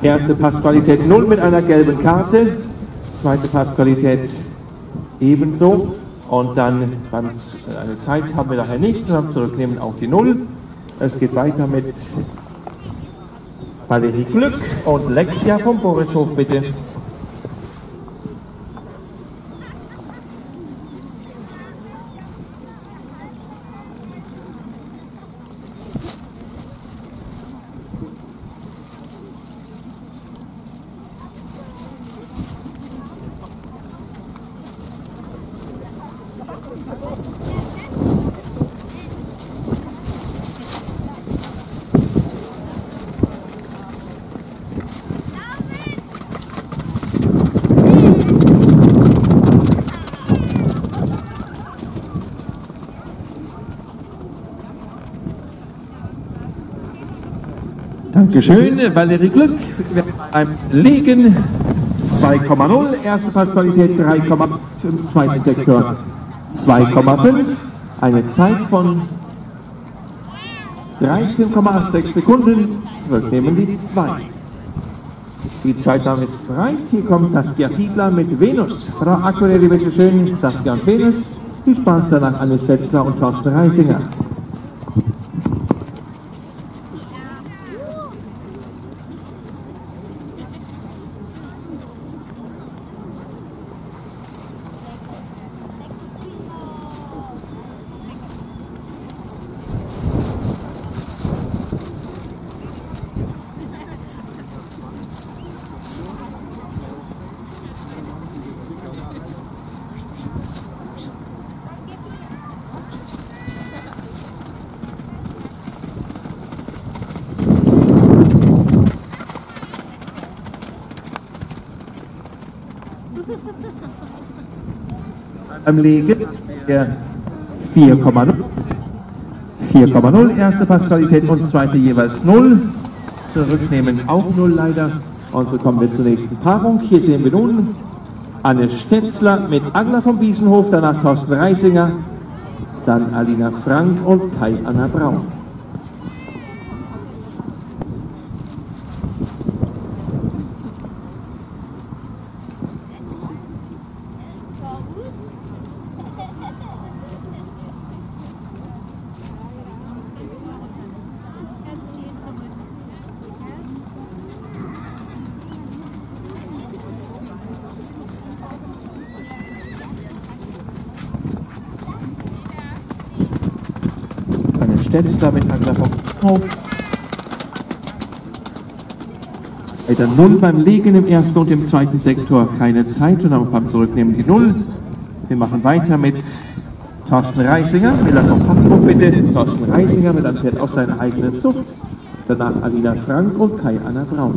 Speaker 8: Erste Passqualität 0 mit einer gelben Karte. Zweite Passqualität ebenso. Und dann beim, eine Zeit haben wir nachher nicht. Und dann zurücknehmen auf die 0. Es geht weiter mit Valerie Glück und Lexia vom Borishof, bitte. Dankeschön, Valerie Glück. Beim Legen 2,0, erste Passqualität 3,5, zweiten Sektor 2,5, eine Zeit von 13,86 Sekunden, zurücknehmen die 2. Die Zeitnahme ist bereit, hier kommt Saskia Fiedler mit Venus. Frau Akkurelli, bitte schön, Saskia und Venus. Viel Spaß danach an Stetzler und Thorsten Reisinger. Beim Legen der 4,0. 4,0 erste Passqualität und zweite jeweils 0. Zurücknehmen auch 0 leider. Und so kommen wir zur nächsten Paarung. Hier sehen wir nun Anne Stetzler mit Agla vom Wiesenhof, danach Thorsten Reisinger, dann Alina Frank und Kai Anna Braun. Anne Stetzler mit Agla vom Wiesenhof. Weiter Null beim Legen im ersten und im zweiten Sektor keine Zeit und dann beim Zurücknehmen die Null. Wir machen weiter mit Thorsten Reisinger, Miller vom Paffenburg bitte. Thorsten Reisinger mit einem Pferd auf seine eigene Zucht. Danach Alina Frank und Kai Anna Braun.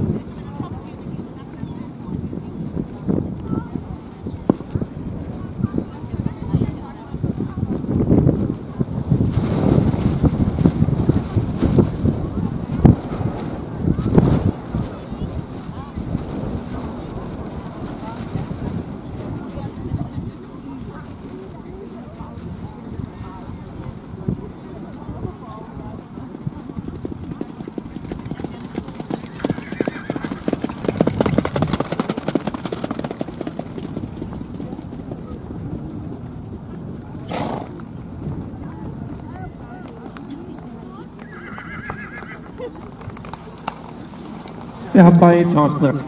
Speaker 8: Bei Thorsten,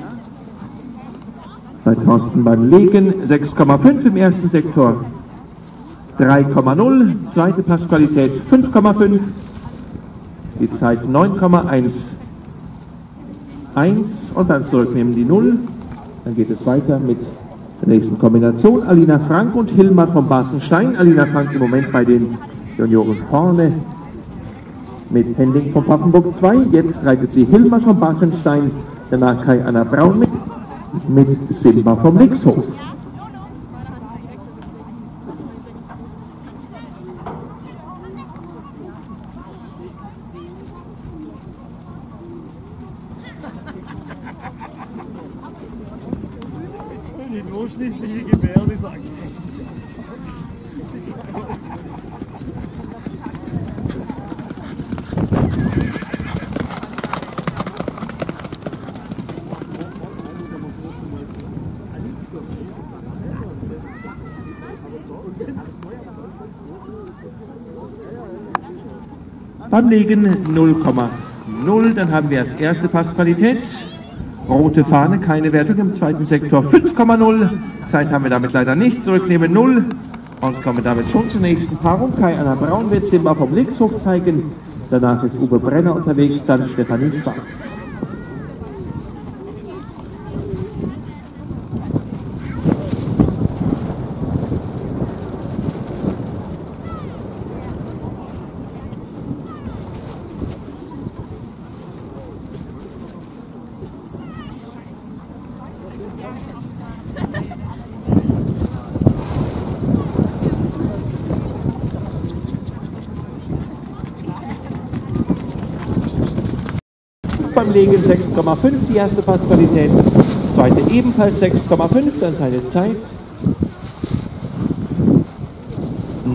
Speaker 8: bei Thorsten beim Legen 6,5 im ersten Sektor, 3,0, zweite Passqualität 5,5, die Zeit 9,1, 1 und beim Zurücknehmen die 0. Dann geht es weiter mit der nächsten Kombination. Alina Frank und Hilmar von Bartenstein. Alina Frank im Moment bei den Junioren vorne mit Hending von Paffenburg 2. Jetzt reitet sie Hilmar von Bartenstein, danach Kai Anna Braun mit, mit Simba vom Lixhof. Beim Legen 0,0, dann haben wir als erste Passqualität rote Fahne, keine Wertung im zweiten Sektor 5,0. Zeit haben wir damit leider nicht, zurücknehmen 0 und kommen damit schon zur nächsten Paarung. Kai Anna Braun wird Simba vom Linkshof zeigen, danach ist Uwe Brenner unterwegs, dann Stefanie Schwarz. Legen 6,5 die erste Passqualität, zweite ebenfalls 6,5, dann seine Zeit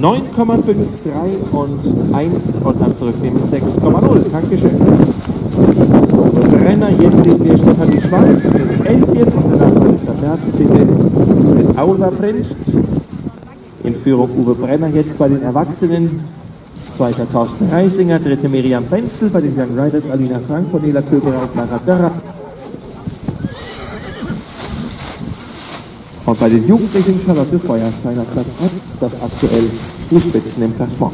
Speaker 8: 9,53 und 1 und dann zurücknehmen 6,0. Dankeschön. Renner, jetzt sehen wir Stefanie Schwarz mit Elfien und danach Melissa Merz bitte mit Aula Prinz. In Führung Uwe Brenner jetzt bei den Erwachsenen. Zweiter Thorsten Reisinger, dritte Miriam Benzel, bei den Young Riders Alina Frank, Cornelia Köberer und Lara Dörrer. Und bei den Jugendlichen Charlotte Feuersteiner Platz 1, das aktuell Fußspitzen im Klassement.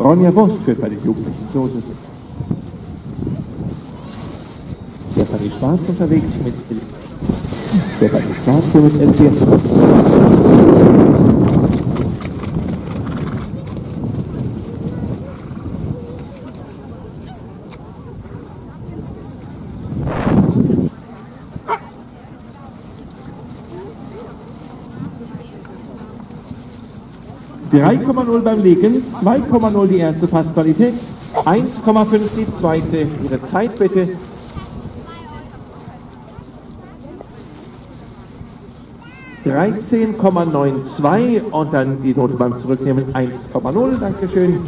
Speaker 8: Ronja Wurst führt bei den Jugendlichen, es. Stefanie Schwarz unterwegs mit Stefanie Schwarz mit Elfien. Drei Komma null beim Legen, 2,0 die erste Passqualität, 1,5 die zweite. Ihre Zeit bitte. 13,92 und dann die Note beim Zurücknehmen 1,0. Dankeschön.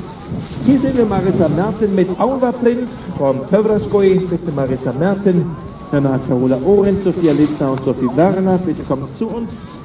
Speaker 8: Hier sehen wir Marisa Merten mit Auerblind vom Tövraskoi. Bitte Marisa Merten. Danach Carola Orenz, Sophia Litzner und Sophie Werner. Bitte kommt zu uns.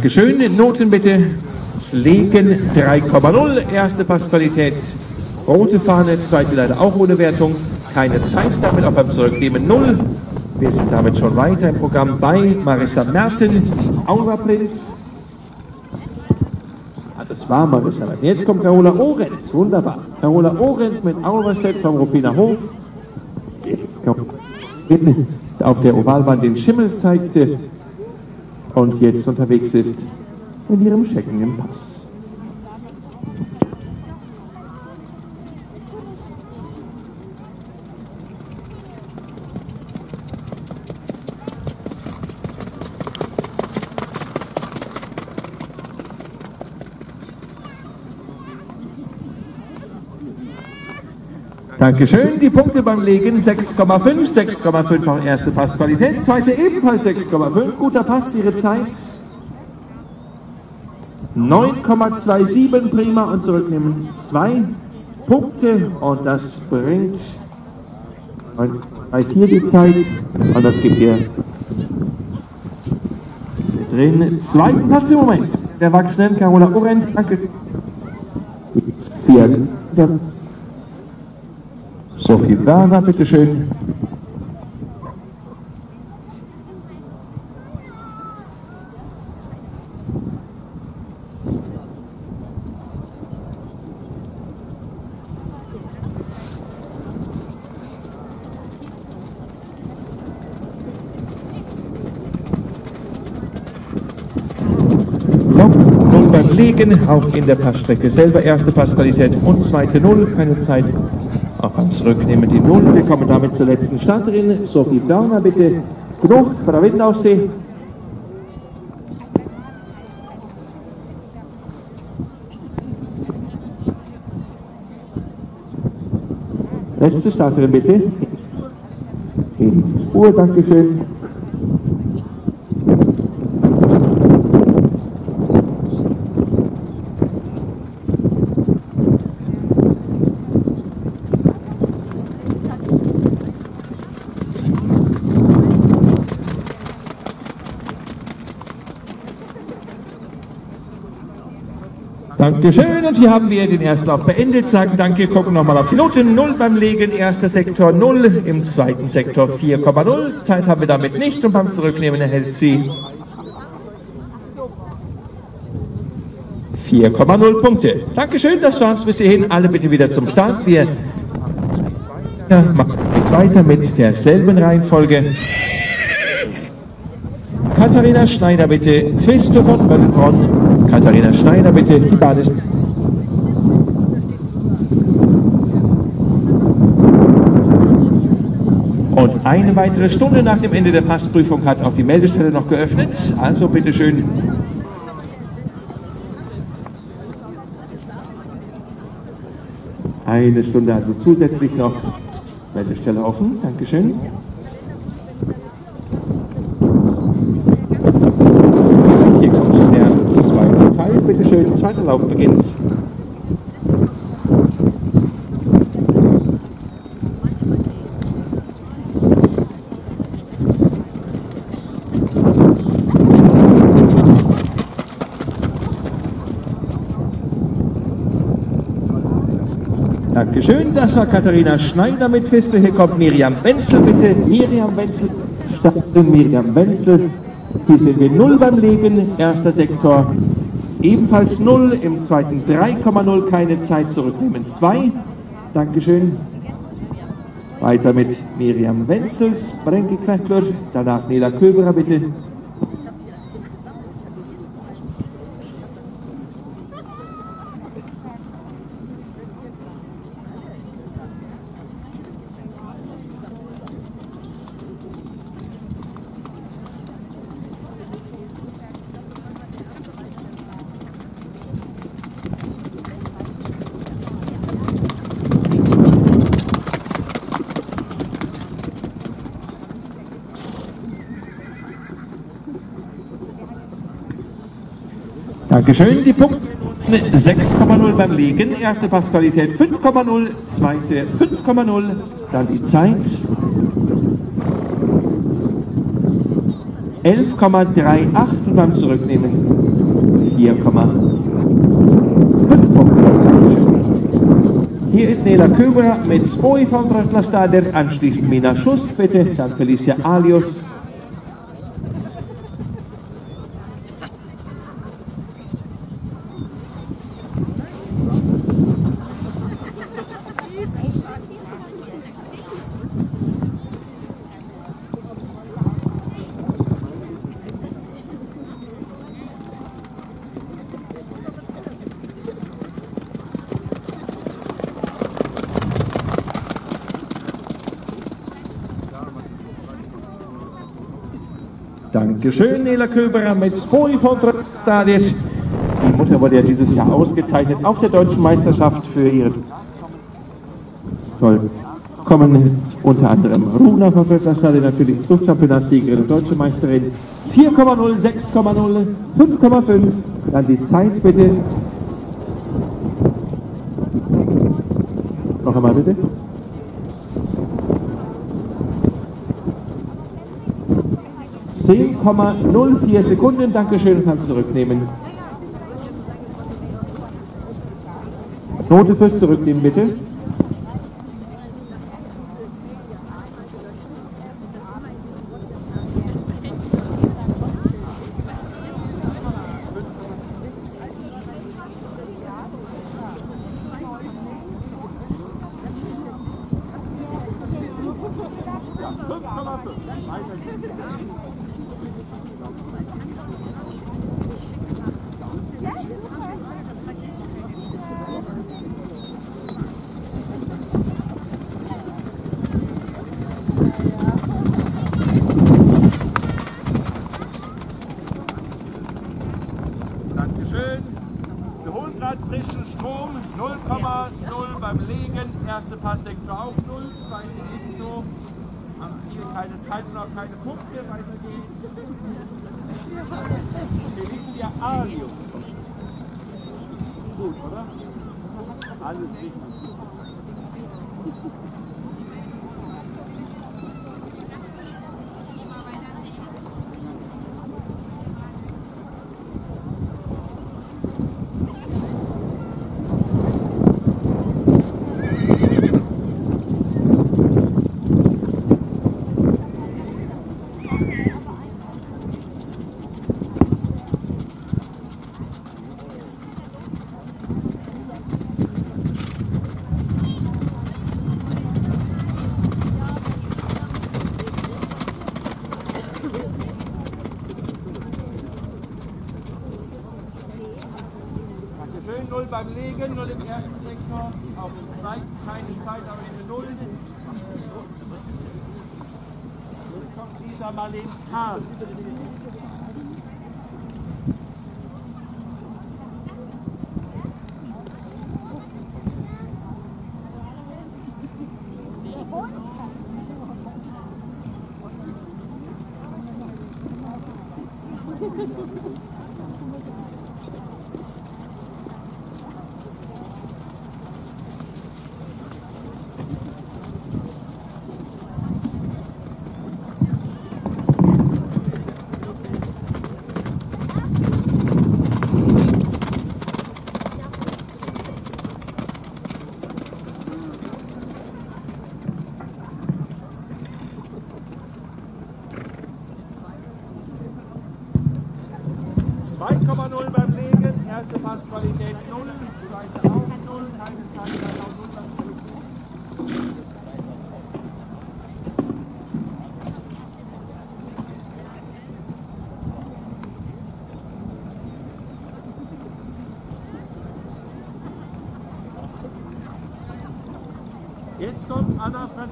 Speaker 8: Dankeschön. Noten bitte. Legen 3,0. Erste Passqualität. Rote Fahne, zweite leider auch ohne Wertung. Keine Zeit damit, auch beim Zurücknehmen 0. Wir sind damit schon weiter im Programm bei Marissa Merten, Auerprinz. Ah, das war Marissa Merten. Jetzt kommt Carola Orenz. Wunderbar. Carola Orenz mit Auerstedt vom Rufiner Hof. Jetzt kommt auf der Ovalbahn den Schimmel zeigte und jetzt unterwegs ist mit ihrem scheckenden Pass. Dankeschön. Die Punkte beim Legen 6,5, 6,5 auch erste Passqualität, zweite ebenfalls 6,5. Guter Pass, Ihre Zeit 9,27 prima und zurücknehmen 2 Punkte und das bringt 9,24 die Zeit und das gibt ihr den zweiten Platz im Moment. Der Erwachsenen Carola Orent, danke. Vier. Sophie Werner, bitteschön. Legen, auch in der Passstrecke selber erste Passqualität und zweite Null, keine Zeit Zurücknehmen die Null. Wir kommen damit zur letzten Starterin. Sophie Berner, bitte. Genug, Frau Windaufsee. Letzte Starterin, bitte. In Spur, Dankeschön. Dankeschön. Und hier haben wir den ersten Lauf beendet. Sagen Danke, gucken nochmal auf die Noten. 0 beim Legen, erster Sektor 0, im zweiten Sektor 4,0. Zeit haben wir damit nicht und beim Zurücknehmen erhält sie 4,0 Punkte. Dankeschön, das war's bis hierhin. Alle bitte wieder zum Start. Wir machen weiter mit derselben Reihenfolge. Katharina Schneider bitte, Twisto von Möllbronn. Katharina Schneider bitte, die Bahn ist Und eine weitere Stunde nach dem Ende der Passprüfung hat auch die Meldestelle noch geöffnet. Also bitteschön. Eine Stunde also zusätzlich noch Meldestelle offen. Dankeschön. Bitte schön, zweiter Lauf beginnt. Dankeschön, das war Katharina Schneider mit Feste. Hier kommt Miriam Wenzel, bitte. Miriam Wenzel, Starten Miriam Wenzel. Hier sind wir null beim Legen, erster Sektor Ebenfalls 0, im zweiten 3,0, keine Zeit zurücknehmen 2. Dankeschön. Weiter mit Miriam Wenzels, Brenke Knöchler, danach Nela Köberer bitte. Dankeschön. Die Punkte 6,0 beim Liegen. Erste Passqualität 5,0, zweite 5,0. Dann die Zeit. 11,38 und beim Zurücknehmen 4,5 Punkte. Hier ist Nela Köber mit Oi vom Tröstlerstadion, anschließend Mina Schuss, bitte, dann Felicia Alius, Dankeschön, Nela Köberer mit Spoi von Stadies. Die Mutter wurde ja dieses Jahr ausgezeichnet auf der deutschen Meisterschaft für ihre Toll. Kommen unter anderem Runa von Stadion, natürlich Luftchampionatssiegerin und deutsche Meisterin. 4,0, 6,0, 5,5. Dann die Zeit bitte. Noch einmal bitte. 10,04 Sekunden. Dankeschön, kann zurücknehmen. Note fürs Zurücknehmen, bitte.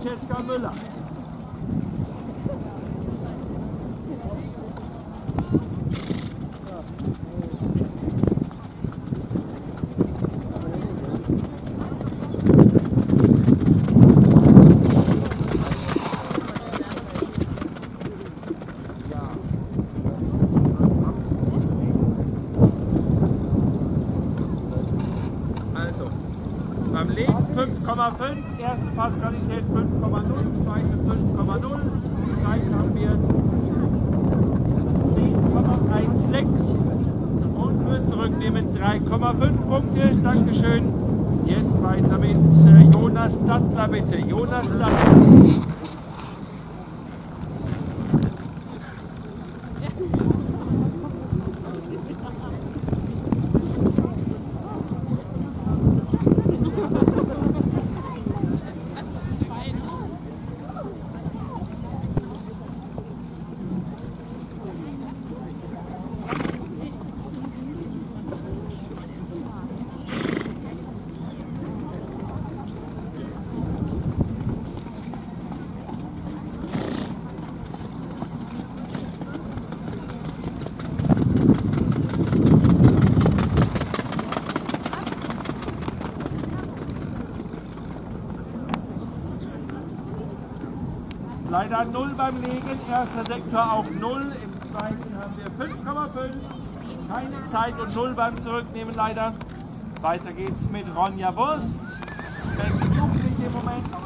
Speaker 9: Francesca Müller. Bitte. Jonas Dattler. Leider 0 beim Legen, erster Sektor auch 0, im zweiten haben wir 5,5, keine Zeit und 0 beim Zurücknehmen leider. Weiter geht's mit Ronja Wurst, beste Jugendliche im Moment.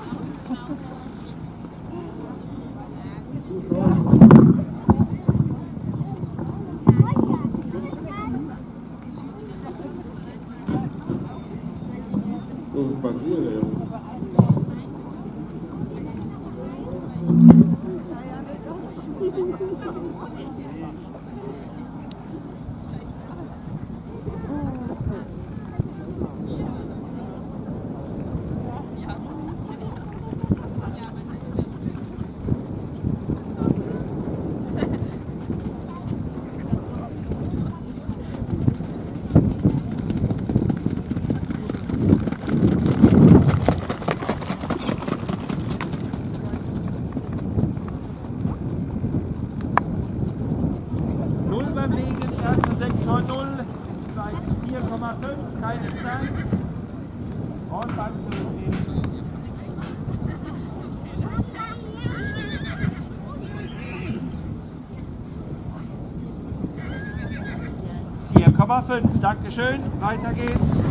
Speaker 9: 3,5. Dankeschön. Weiter geht's.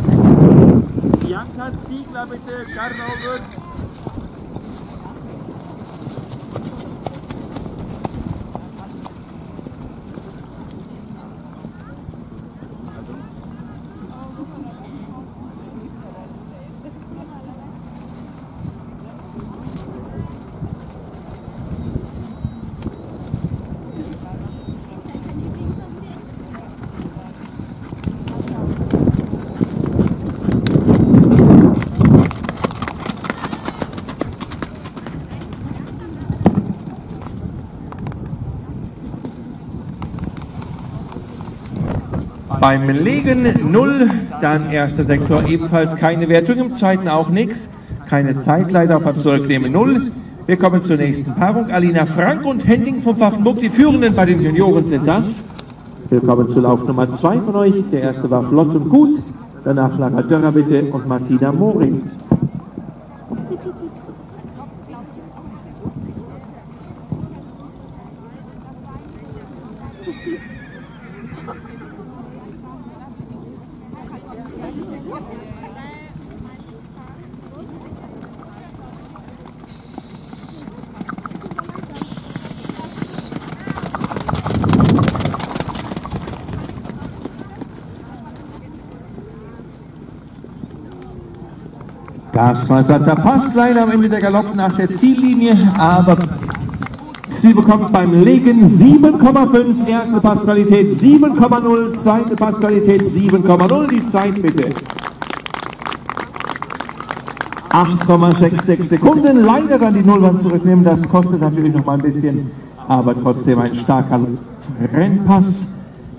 Speaker 9: Bianca Ziegler bitte, Garnau Würden.
Speaker 8: Beim Legen 0, dann erster Sektor ebenfalls keine Wertung, im zweiten auch nichts. Keine Zeit leider beim Zurücknehmen 0. Wir kommen zur nächsten Paarung. Alina Frank und Hending von Pfaffenburg, die Führenden bei den Junioren sind das. Willkommen zu Lauf Nummer 2 von euch. Der erste war flott und gut. Danach Lara Dörrer bitte und Martina Mori. War satter Pass, leider am Ende der Galopp nach der Ziellinie, aber sie bekommt beim Legen 7,5, erste Passqualität 7,0, zweite Passqualität 7,0, die Zeit bitte. 8,66 Sekunden, leider dann die Nullwand zurücknehmen, das kostet natürlich noch mal ein bisschen, aber trotzdem ein starker Rennpass.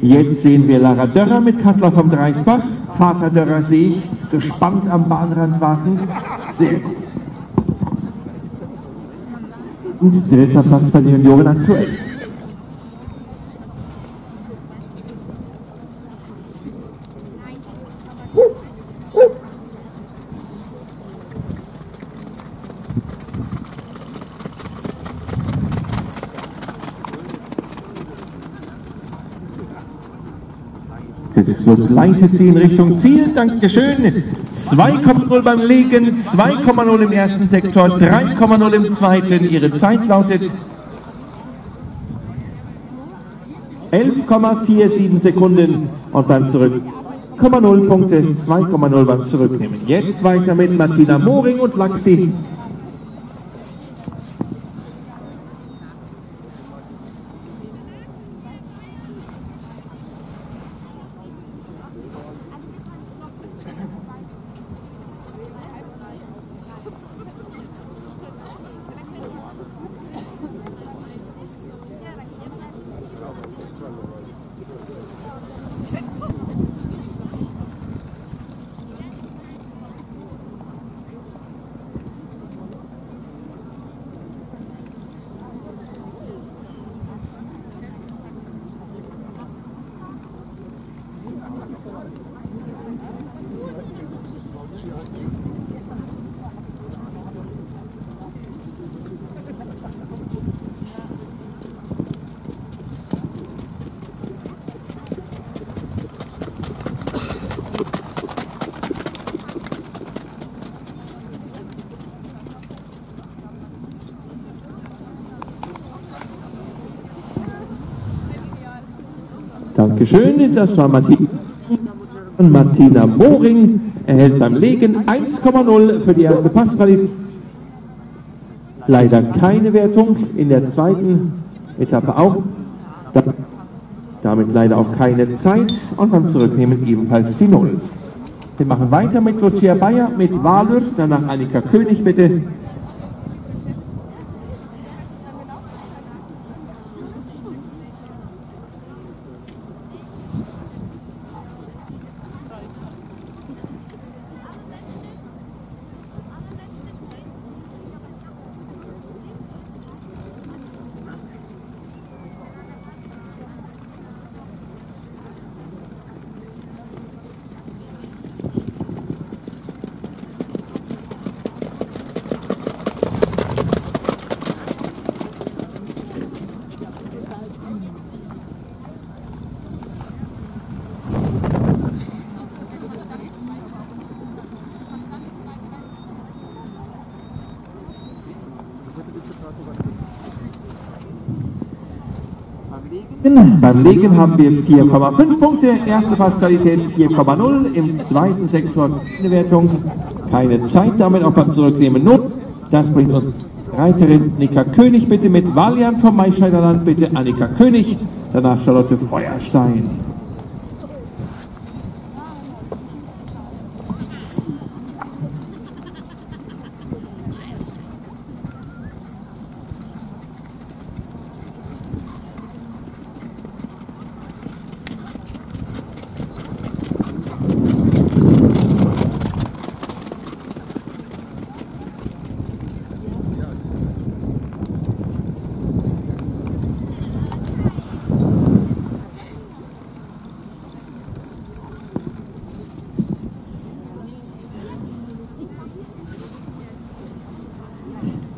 Speaker 8: Jetzt sehen wir Lara Dörrer mit Kattler vom Dreisbach. Vater der Rasee, gespannt am Bahnrand warten. Sehr gut. Und dritter Platz bei den Junioren aktuell. Das leitet sie in Richtung Ziel. Dankeschön. 2,0 beim Legen, 2,0 im ersten Sektor, 3,0 im zweiten. Ihre Zeit lautet 11,47 Sekunden und beim Zurück 0,0 Punkte, 2,0 beim Zurücknehmen. Jetzt weiter mit Martina Moring und Laxi. Dankeschön, das war Martina, Martina Moring, erhält beim Legen 1,0 für die erste Passqualität. Leider keine Wertung, in der zweiten Etappe auch. Damit leider auch keine Zeit und beim Zurücknehmen ebenfalls die Null. Wir machen weiter mit Lucia Bayer, mit Walür, danach Annika König bitte. Beim Legen haben wir 4,5 Punkte, erste Passqualität 4,0, im zweiten Sektor keine Wertung, keine Zeit, damit auch beim Zurücknehmen 0. Das bringt uns Reiterin Nika König bitte mit Valiant vom Maischeiderland bitte Annika König, danach Charlotte Feuerstein.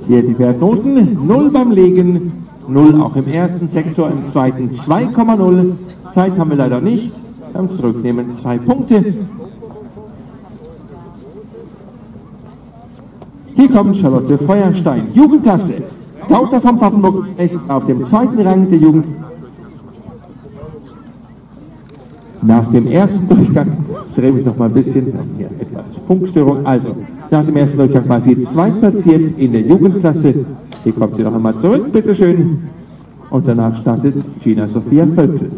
Speaker 8: Hier die Wertnoten, 0 beim Legen, 0 auch im ersten Sektor, im zweiten 2,0. Zeit haben wir leider nicht. Beim Zurücknehmen 2 Punkte. Hier kommt Charlotte Feuerstein, Jugendklasse. Kauter vom Papenburg ist auf dem zweiten Rang der Jugend. Nach dem ersten Durchgang, drehe ich noch mal ein bisschen, hier etwas Funkstörung. Also, nach dem ersten Durchgang war sie zweitplatziert in der Jugendklasse. Hier kommt sie noch einmal zurück, bitteschön. Und danach startet Gina Sophia Völkel.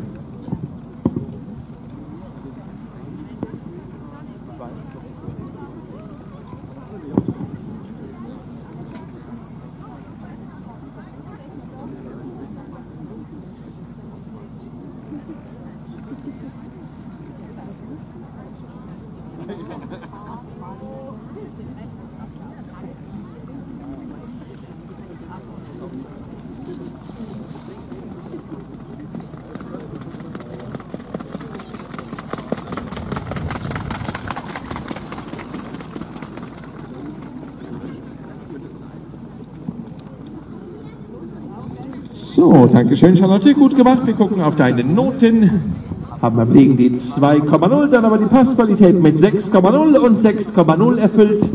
Speaker 8: So, danke schön, Charlotte. Gut gemacht. Wir gucken auf deine Noten. Haben beim Legen die 2,0, dann aber die Passqualität mit 6,0 und 6,0 erfüllt.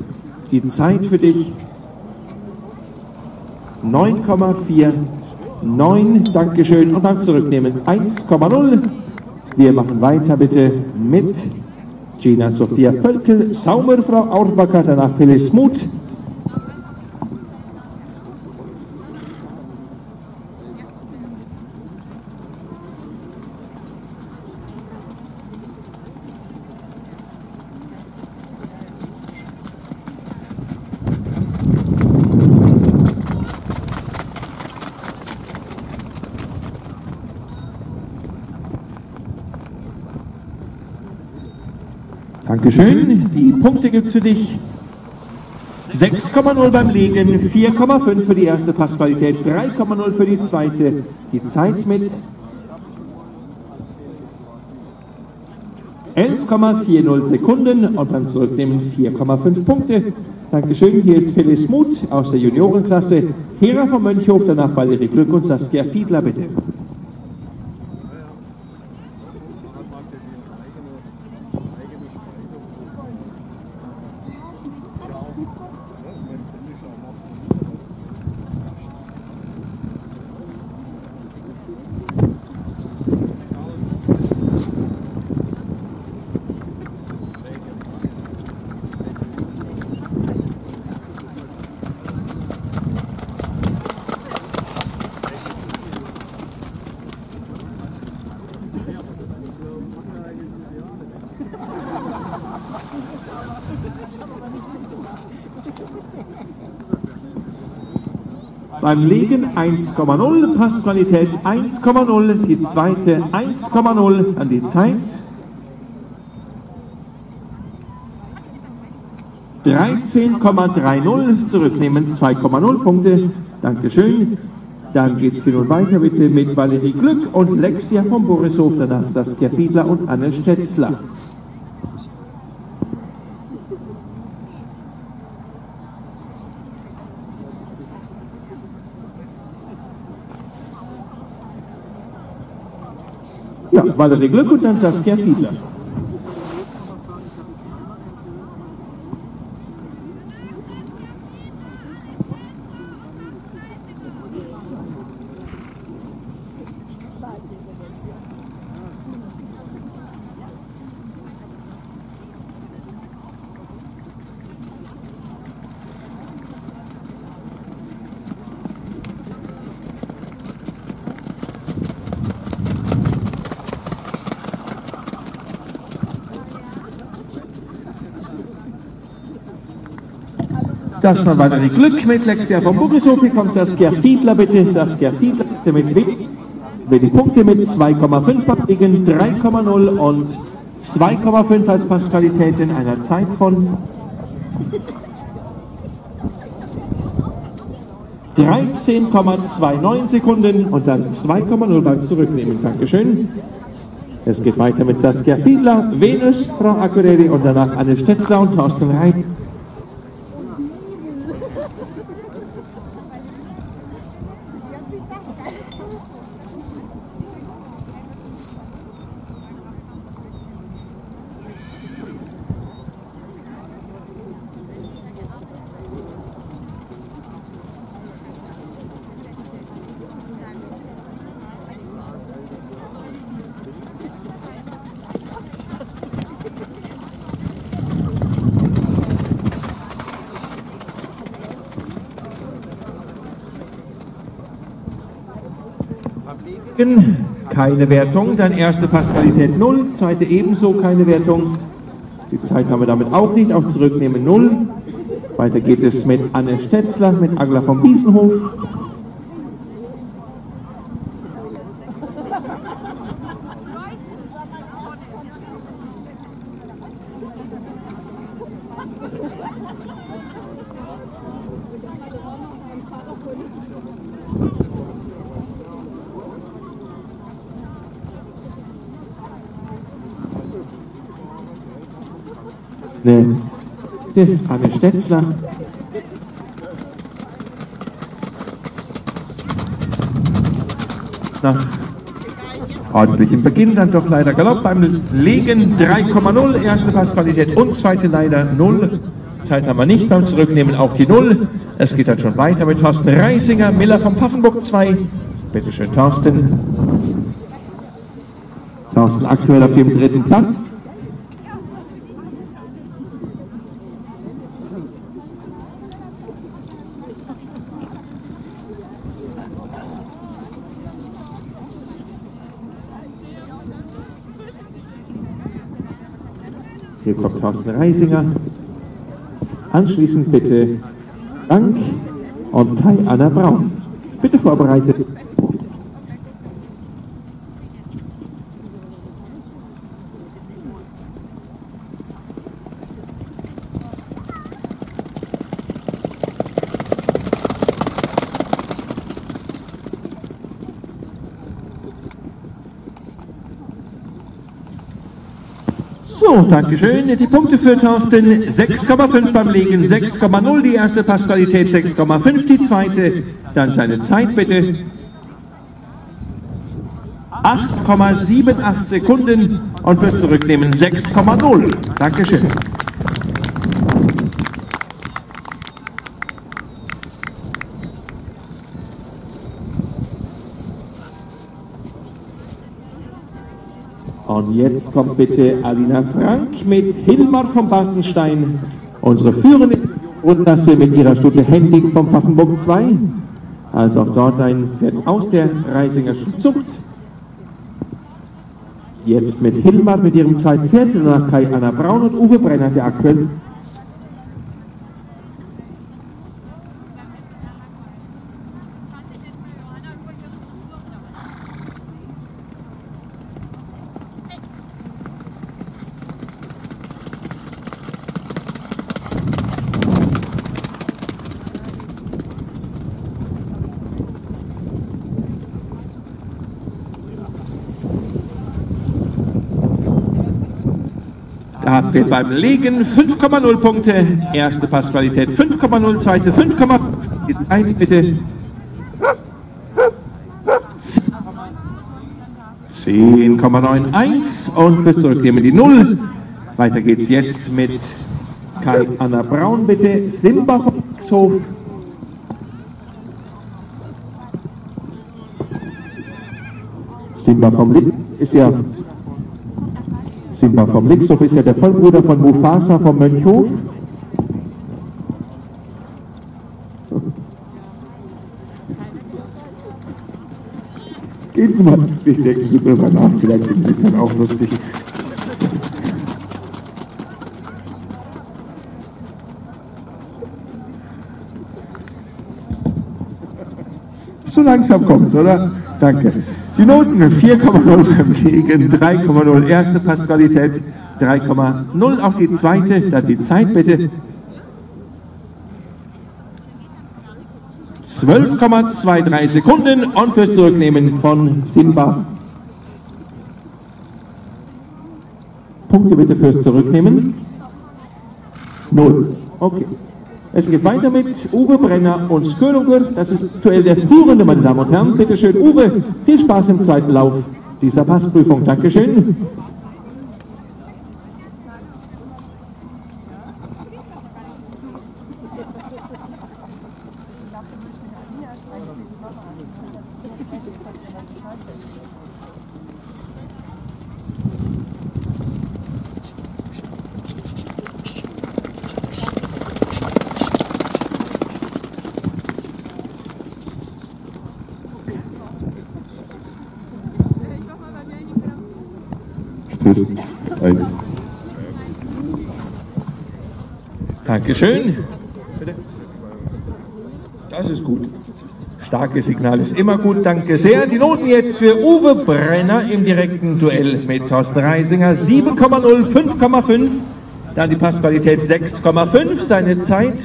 Speaker 8: Die Zeit für dich 9,49. Dankeschön. Und dann zurücknehmen 1,0. Wir machen weiter bitte mit Gina Sophia Völkel, Saumer, Frau Auerbacher, danach Phyllis Muth. Dankeschön. Die Punkte gibt es für dich. 6,0 beim Legen, 4,5 für die erste Passqualität, 3,0 für die zweite. Die Zeit mit 11,40 Sekunden und dann zurücknehmen 4,5 Punkte. Dankeschön. Hier ist Phyllis Muth aus der Juniorenklasse, Hera vom Mönchhof, danach Valerie Glück und Saskia Fiedler, bitte. Beim Legen 1,0, Passqualität 1,0, die zweite 1,0 an die Zeit. 13,30 zurücknehmen, 2,0 Punkte. Dankeschön. Dann geht es hier nun weiter bitte mit Valerie Glück und Lexia vom Borishof, danach Saskia Fiedler und Anne Stetzler. madre de Glöckner und dann Saskia Fiedler. Das war Valerie Glück mit Lexia vom Burishof. Hier kommt Saskia Fiedler bitte. Saskia Fiedler bitte mit Witz. Die Punkte mit 2,5 abgegen, 3,0 und 2,5 als Passqualität in einer Zeit von 13,29 Sekunden und dann 2,0 beim Zurücknehmen. Dankeschön. Es geht weiter mit Saskia Fiedler, Venus, Frau Akureli und danach Anne Stetzler und Thorsten Reit. Keine Wertung. Dann erste Passqualität 0, zweite ebenso keine Wertung. Die Zeit haben wir damit auch nicht. Auch zurücknehmen 0. Weiter geht es mit Anne Stetzler, mit Agla vom Biesenhof. Anne Stetzler. nach ordentlichem Beginn dann doch leider Galopp beim Legen 3,0, erste Passqualität und zweite leider 0. Zeit haben wir nicht beim Zurücknehmen, auch die 0. Es geht dann schon weiter mit Thorsten Reisinger, Miller vom Paffenburg 2. Bitte schön, Thorsten. Thorsten aktuell auf dem dritten Platz. Hier kommt Thorsten Reisinger. Anschließend bitte Frank und Kai Anna Braun. Bitte vorbereitet. Dankeschön. Die Punkte für Thorsten 6,5 beim Legen, 6,0 die erste Passqualität, 6,5 die zweite. Dann seine Zeit bitte. 8,78 Sekunden und fürs Zurücknehmen 6,0. Dankeschön. Und jetzt kommt bitte Alina Frank mit Hilmar vom Bartenstein, unsere führende Grundklasse mit ihrer Stute Hending vom Pfaffenburg 2. Also auch dort ein Pferd aus der Reisinger Zucht. Jetzt mit Hilmar mit ihrem zweiten Pferd, nach Kai Anna Braun und Uwe Brenner, der aktuell Wir beim Legen 5,0 Punkte, erste Passqualität 5,0, zweite 5,5, die Zeit bitte. 10,91 und fürs Zurücknehmen die 0. Weiter geht's jetzt mit Kai Anna Braun bitte, Simba vom Hof. Simba vom Lick ist ja Simba vom Lixhof ist ja der Vollbruder von Mufasa vom Mönchhof. Gehen Sie mal, ich denke Sie drüber nach, vielleicht ist es dann auch lustig. So langsam kommt's, oder? Danke. Die Noten 4,0 beim Legen, 3,0 erste Passqualität, 3,0 auch die zweite, dann die Zeit bitte. 12,23 Sekunden und fürs Zurücknehmen von Simba. Punkte bitte fürs Zurücknehmen. Null. Okay. Es geht weiter mit Uwe Brenner und Skölunker. Das ist aktuell der Führende, meine Damen und Herren. Bitte schön, Uwe, viel Spaß im zweiten Lauf dieser Passprüfung. Dankeschön.
Speaker 5: Tschüss. Eins.
Speaker 8: Bitte. Das ist gut. Starkes Signal ist immer gut, danke sehr. Die Noten jetzt für Uwe Brenner im direkten Duell mit Thorsten Reisinger 7,0, 5,5. Dann die Passqualität 6,5, seine Zeit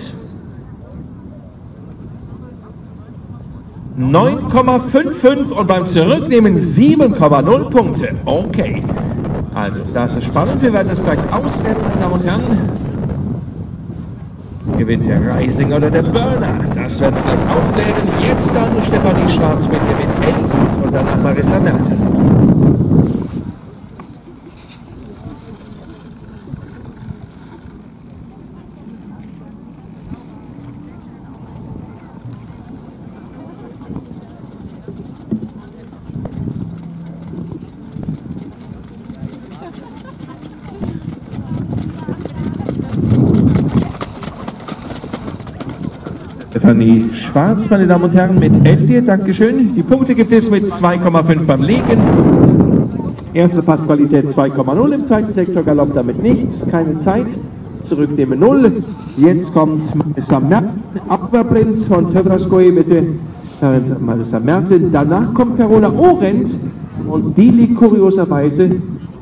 Speaker 8: 9,55 und beim Zurücknehmen 7,0 Punkte. Okay. Also, das ist spannend. Wir werden es gleich auswerten, meine Damen und Herren. Gewinnt der Rising oder der Burner. Das werden wir gleich aufklären. Jetzt dann Stefanie Schwarz mit mit 11 und danach Marissa Merten. Stefanie Schwarz, meine Damen und Herren, mit 11. Dankeschön. Die Punkte gibt es mit 2,5 beim Legen. Erste Passqualität 2,0 im zweiten Sektor, Galopp damit nichts, keine Zeit. Zurücknehmen 0. Jetzt kommt Marissa Merten, Abwehrprinz von Töbraskoje, bitte. Äh, Marissa Merten. Danach kommt Carola Orent und die liegt kurioserweise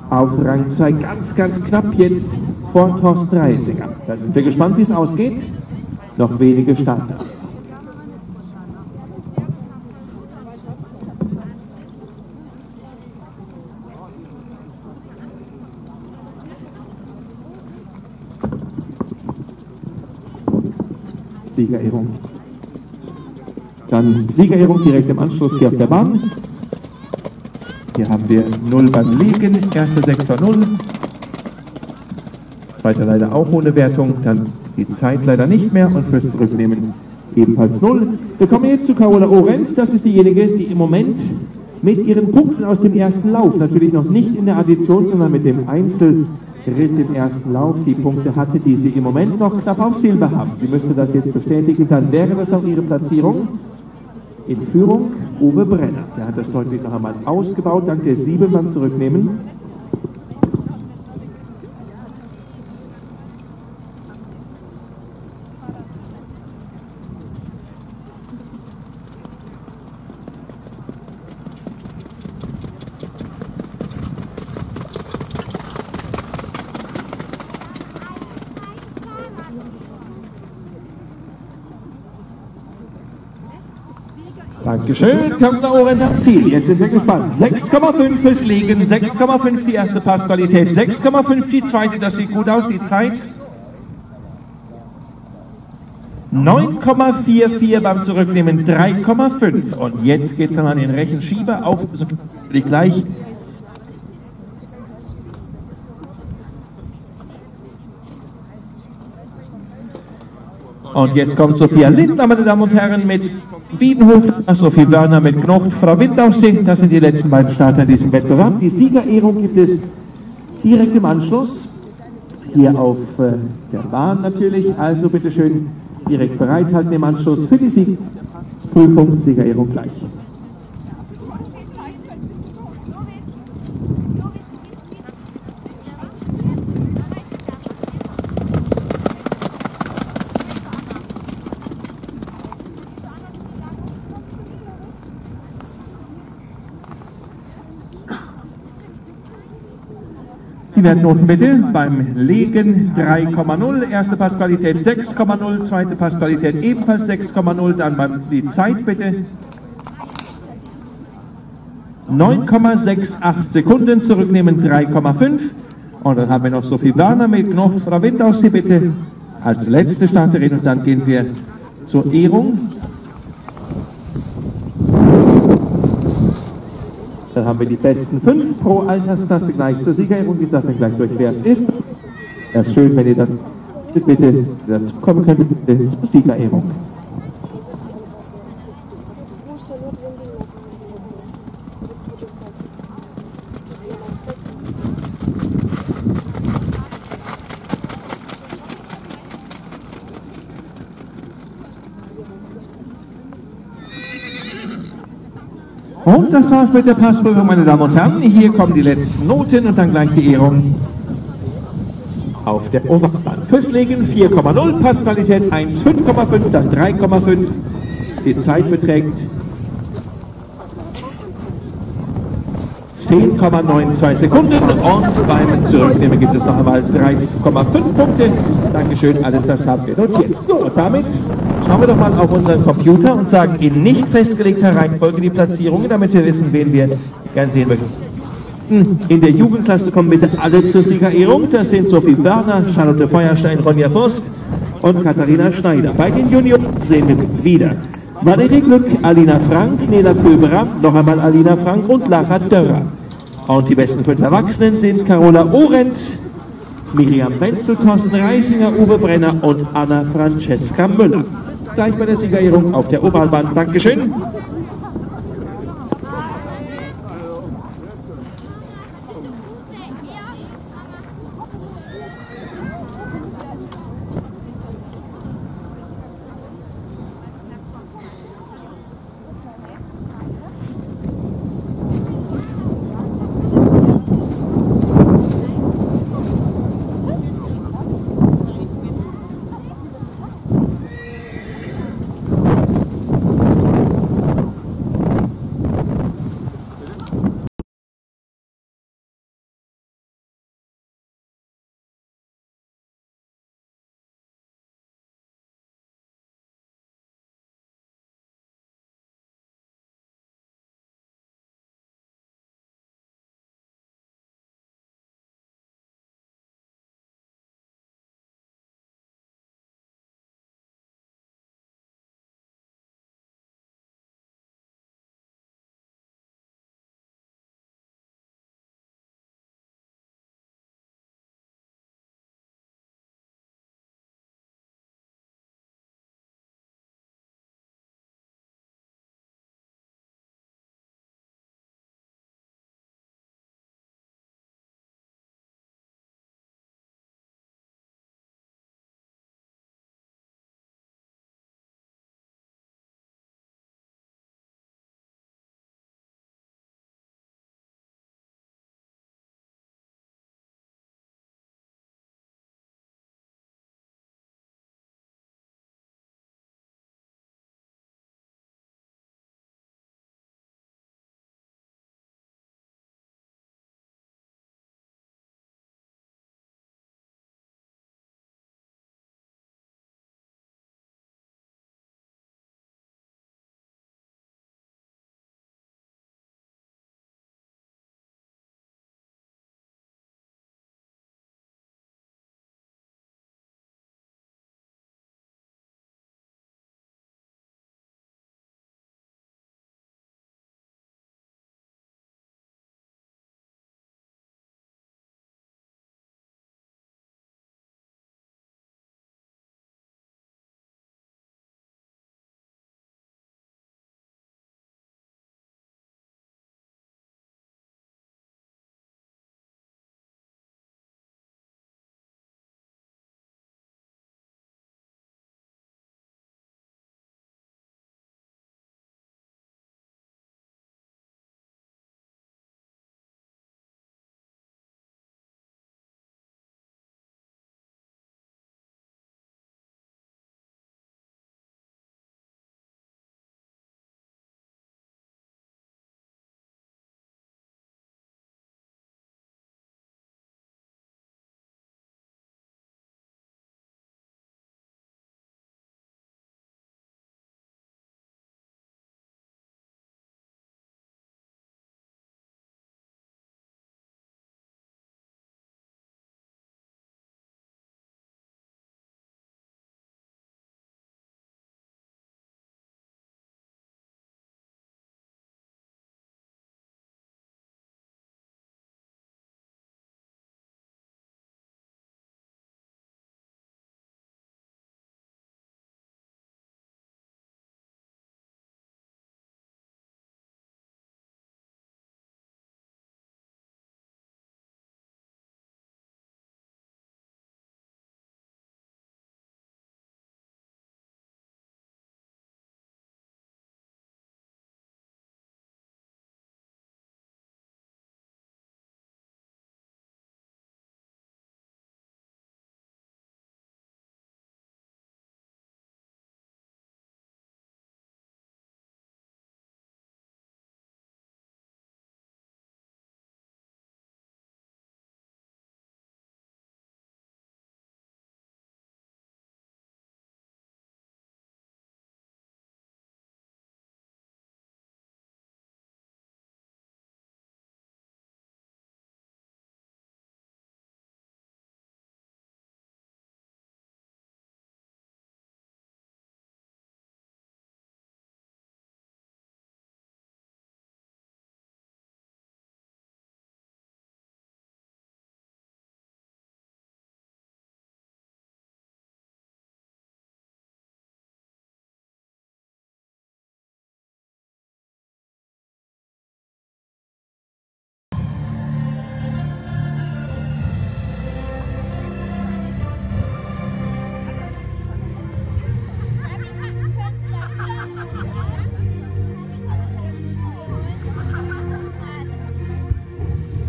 Speaker 8: auf Rang 2 ganz, ganz knapp jetzt vor Thorsten Reisinger. Da sind wir gespannt, wie es ausgeht. Noch wenige Starter. Siegerehrung. Dann Siegerehrung direkt im Anschluss hier auf der Bahn. Hier haben wir 0 beim Liegen, erster Sektor 0. Zweiter leider auch ohne Wertung, dann die Zeit leider nicht mehr und fürs Zurücknehmen ebenfalls 0. Wir kommen jetzt zu Carola Orent, das ist diejenige, die im Moment mit ihren Punkten aus dem ersten Lauf, natürlich noch nicht in der Addition, sondern mit dem Einzelritt im ersten Lauf, die Punkte hatte, die sie im Moment noch knapp auf Silber haben. Sie müsste das jetzt bestätigen, dann wäre das auch ihre Platzierung. In Führung Uwe Brenner. Der hat das deutlich noch einmal ausgebaut, dank der sieben beim Zurücknehmen. Dankeschön, kommt der Orient am Ziel. Jetzt sind wir gespannt. 6,5 fürs Liegen, 6,5 die erste Passqualität, 6,5 die zweite, das sieht gut aus, die Zeit. 9,44 beim Zurücknehmen, 3,5. Und jetzt geht es dann an den Rechenschieber, auch gleich. Und jetzt kommt Sophia Lindner, meine Damen und Herren, mit Wiedenhof, Sophie Werner mit Knocht, Frau Windaussee. Das sind die letzten beiden Starter in diesem Wettbewerb. Die Siegerehrung gibt es direkt im Anschluss. Hier auf äh, der Bahn natürlich. Also bitteschön direkt bereithalten im Anschluss für die Siegprüfung. Siegerehrung gleich. Die Wertnoten bitte. Beim Legen 3,0, erste Passqualität 6,0, zweite Passqualität ebenfalls 6,0, dann beim, die Zeit bitte. 9,68 Sekunden, zurücknehmen 3,5. Und dann haben wir noch Sophie Werner mit Knocht. Frau Windhaus, Sie bitte als letzte Starterin und dann gehen wir zur Ehrung. Dann haben wir die besten fünf pro Altersklasse gleich zur Siegerehrung. Ich sage dann gleich durch, wer es ist. Es ist schön, wenn ihr dann bitte dazu kommen könnt, zur Siegerehrung. War's mit der Passprüfung, meine Damen und Herren. Hier kommen die letzten Noten und dann gleich die Ehrung auf der Oberbahn. Fürs Legen 4,0, Passqualität 1, 5,5, dann 3,5. Die Zeit beträgt 10,92 Sekunden und beim Zurücknehmen gibt es noch einmal 3,5 Punkte. Dankeschön, alles das haben wir notiert. So, und damit schauen wir doch mal auf unseren Computer und sagen in nicht festgelegter Reihenfolge die Platzierungen, damit wir wissen, wen wir gern sehen möchten. In der Jugendklasse kommen bitte alle zur Siegerehrung. Das sind Sophie Werner, Charlotte Feuerstein, Ronja Fürst und Katharina Schneider. Bei den Junioren sehen wir wieder. Valerie Glück, Alina Frank, Nela Köberer, noch einmal Alina Frank und Lara Dörrer. Und die besten fünf Erwachsenen sind Carola Orendt, Miriam Wenzel, Thorsten Reisinger, Uwe Brenner und Anna Francesca Müller. Gleich bei der Siegerehrung auf der Ovalbahn. Dankeschön.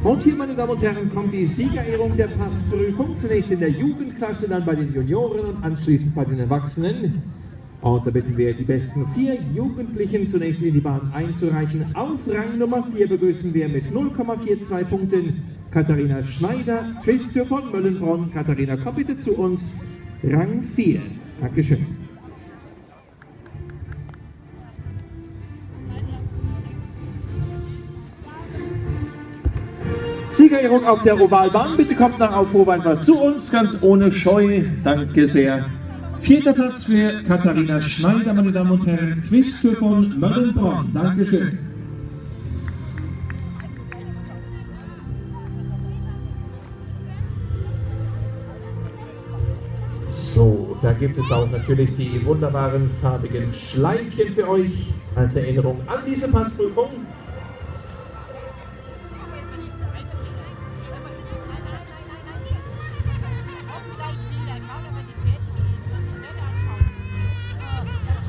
Speaker 8: Und hier, meine Damen und Herren, kommt die Siegerehrung der Passprüfung. Zunächst in der Jugendklasse, dann bei den Junioren und anschließend bei den Erwachsenen. Und da bitten wir die besten vier Jugendlichen zunächst in die Bahn einzureichen. Auf Rang Nummer 4 begrüßen wir mit 0,42 Punkten Katharina Schneider, Twistür von Möllenbronn. Katharina, komm bitte zu uns. Rang 4. Dankeschön. Siegerehrung auf der Ovalbahn. Bitte kommt nach einfach zu uns, ganz ohne Scheu. Danke sehr. Vierter Platz für Katharina Schneider, meine Damen und Herren. Twist von Möllenbronn. Dankeschön. So, da gibt es auch natürlich die wunderbaren farbigen Schleifchen für euch als Erinnerung an diese Passprüfung.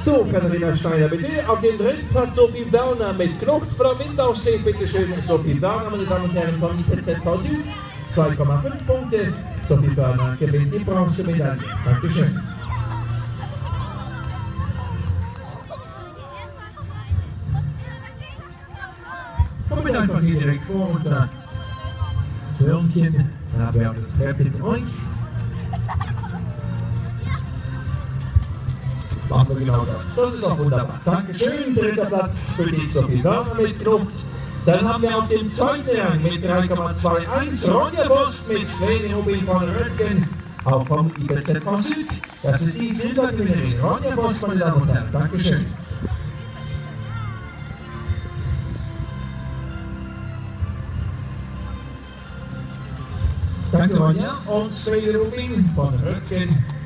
Speaker 8: So, Katharina Steiner, bitte. Auf dem dritten Platz Sophie Werner mit Knucht. Frau Windaussee, bitte schön. Sophie Werner, meine Damen und Herren von IPZV Süd. 2,5 Punkte. Sophie Werner gewinnt die Bronzemedaille. Dankeschön. Wir einfach hier direkt vor unser Türmchen. Dann haben wir auch das Treppchen für euch. Machen wir genau das. Das ist auch wunderbar. Dankeschön. Dritter Platz für die Sophie Werner mit Knucht. Dann haben wir auf dem zweiten Rang mit 3,21 Ronja Wurst mit Sveni Rubin von Röttgen, auch vom IBZV Süd. Das ist die Silbergewinnerin Ronja Wurst, meine Damen und Herren. Dankeschön. Danke Ronja und Sveni Rubin von Röttgen.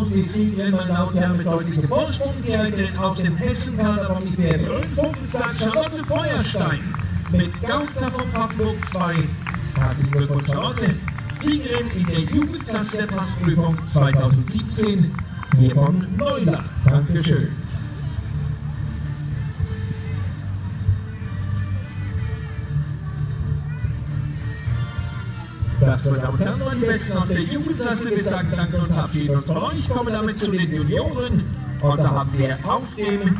Speaker 8: Und die Siegerin, meine Damen und Herren, Vorsprung, die Halterin aus dem Hessenkader vom IPR Grün-Funkensberg, Charlotte Feuerstein, mit Gaukler von Pfaffenburg 2. Herzlichen Glückwunsch, Charlotte. Siegerin in der Jugendklasse der Passprüfung 2017, hier von Neuler. Dankeschön. Das, meine Damen und Herren, die Besten aus der Jugendklasse. Wir sagen Danke und verabschieden uns von euch. Ich komme damit zu den Junioren. Und da haben wir auf dem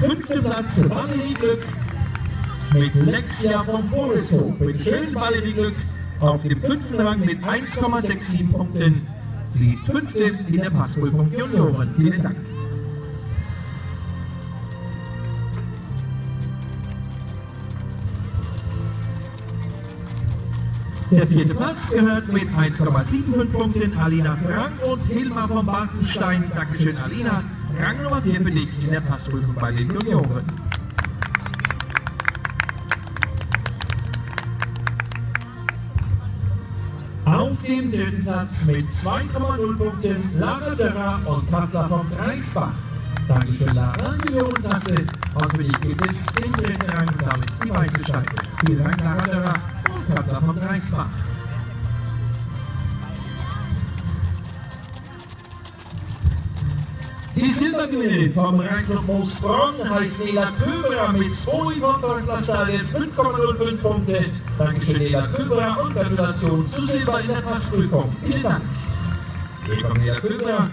Speaker 8: fünften Platz Valerie Glück mit Lexia von Borishof. Mit schön Valerie Glück auf dem fünften Rang mit 1,67 Punkten. Sie ist fünfte in der Passprüfung Junioren. Vielen Dank. Der vierte Platz gehört mit 1,75 Punkten Alina Frank und Hilmar von Bartenstein. Dankeschön, Alina. Rang Nummer 4 für dich in der Passprüfung bei den Junioren. Auf dem dritten Platz mit 2,0 Punkten Lara Dörrer und Katla von Dreisbach. Dankeschön, Lara, Juniorenklasse. Und für dich gibt es den dritten Rang damit die weiße Scheibe. Vielen Dank, Lara Dörrer. Katla von Dreisbach. Die Silbergewinnerin vom Rheinklub Moosbronn heißt Nela Köberer mit 2 von Deutschlandstadien 5,05 Punkte. Dankeschön, Nela Köberer und Gratulation zu Silber in der Passprüfung. Vielen Dank. Willkommen, Nela Köberer.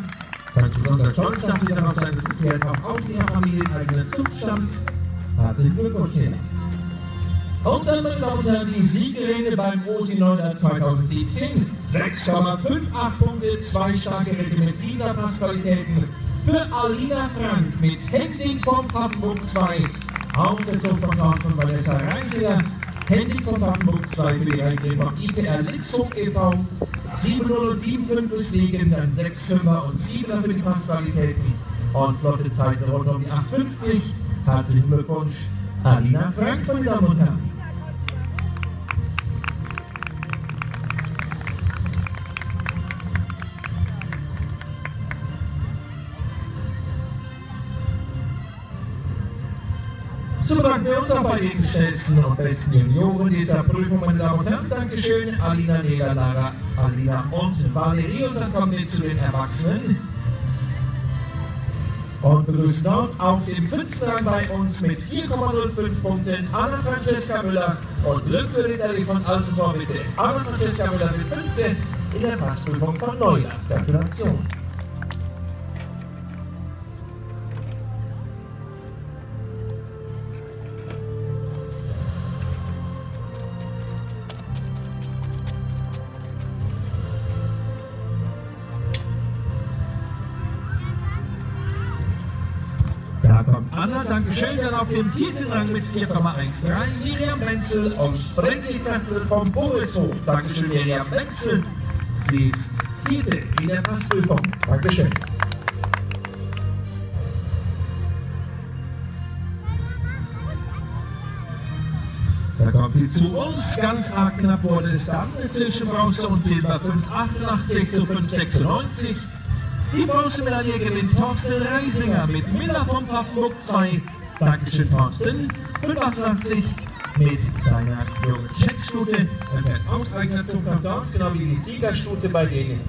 Speaker 8: Ganz besonders stolz darf sie darauf sein, dass es Wert auch aus ihrer familieneigenen Zug stammt. Herzlichen Glückwunsch, Nela. Und dann, meine Damen und Herren, die Siegerin beim OSI 900 2017. 6,58 Punkte, zwei starke Rechte mit Passqualitäten für Alina Frank mit Hending vom Pfaffenburg 2. Hauptsetzung von Carsten Vanessa Reiser. Hending vom Pfaffenburg 2 für die Reiterin vom IPR Litzhof e.V. 7,075 fürs Liegen, dann 6,5er und 7er für die Passqualitäten. Und flotte Zeiten rund um die 8,50. Herzlichen Glückwunsch, Alina Frank, meine Damen und Herren. So bedanken wir uns auch bei den schnellsten und besten Junioren dieser Prüfung, meine Damen und Herren. Dankeschön, Alina, Nela, Lara, Alina und Valerie. Und dann kommen wir zu den Erwachsenen. Und begrüßt dort auf dem fünften Rang bei uns mit 4,05 Punkten Anna Francesca Müller und Lücke Ritterli von Altentor bitte. Anna Francesca Müller mit fünfte in der Passprüfung von Neuland. Gratulation. Anna, Dankeschön, dann auf dem vierten Rang mit 4,13 Miriam Menzel aus Brennkviertel vom Borishof. Dankeschön, Miriam Menzel. Sie ist vierte in der Passprüfung. Dankeschön. Da kommt sie zu uns, ganz arg knapp wurde es dann zwischen Bronze und Silber 5,88 zu 5,96. Die Bronzemedaille gewinnt Thorsten Reisinger mit Miller vom Pfaffenburg 2. Dankeschön, Thorsten. 588 mit seiner jungen Checkstute. Er fährt ausreichender Zug nach dort, genau wie die Siegerstute bei den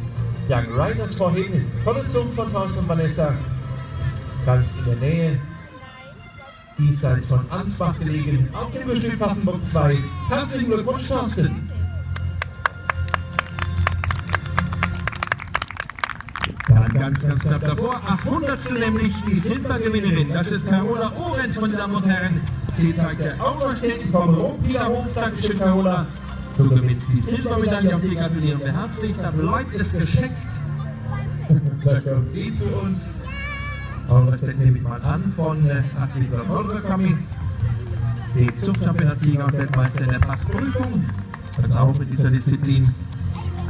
Speaker 8: Young Riders vorhin. Tolle Zug von Thorsten und Vanessa. Ganz in der Nähe. Diesseits von Ansbach gelegen, auf dem Gestüt Pfaffenburg 2. Herzlichen Glückwunsch, Thorsten. Ganz, ganz knapp davor, 800 nämlich die Silbergewinnerin. Das ist Carola Orendt, meine Damen und Herren. Sie zeigt der Auerstedt vom Rumpierhof. Dankeschön, Carola. Du gewinnst die Silbermedaille, auf die gratulieren wir herzlich. Da bleibt es geschenkt. da kommt sie zu uns. Auerstedt nehme ich mal an von äh, Norderkami. Die Zuchtchampionatsieger und Weltmeister in der Passprüfung. Jetzt auch mit dieser Disziplin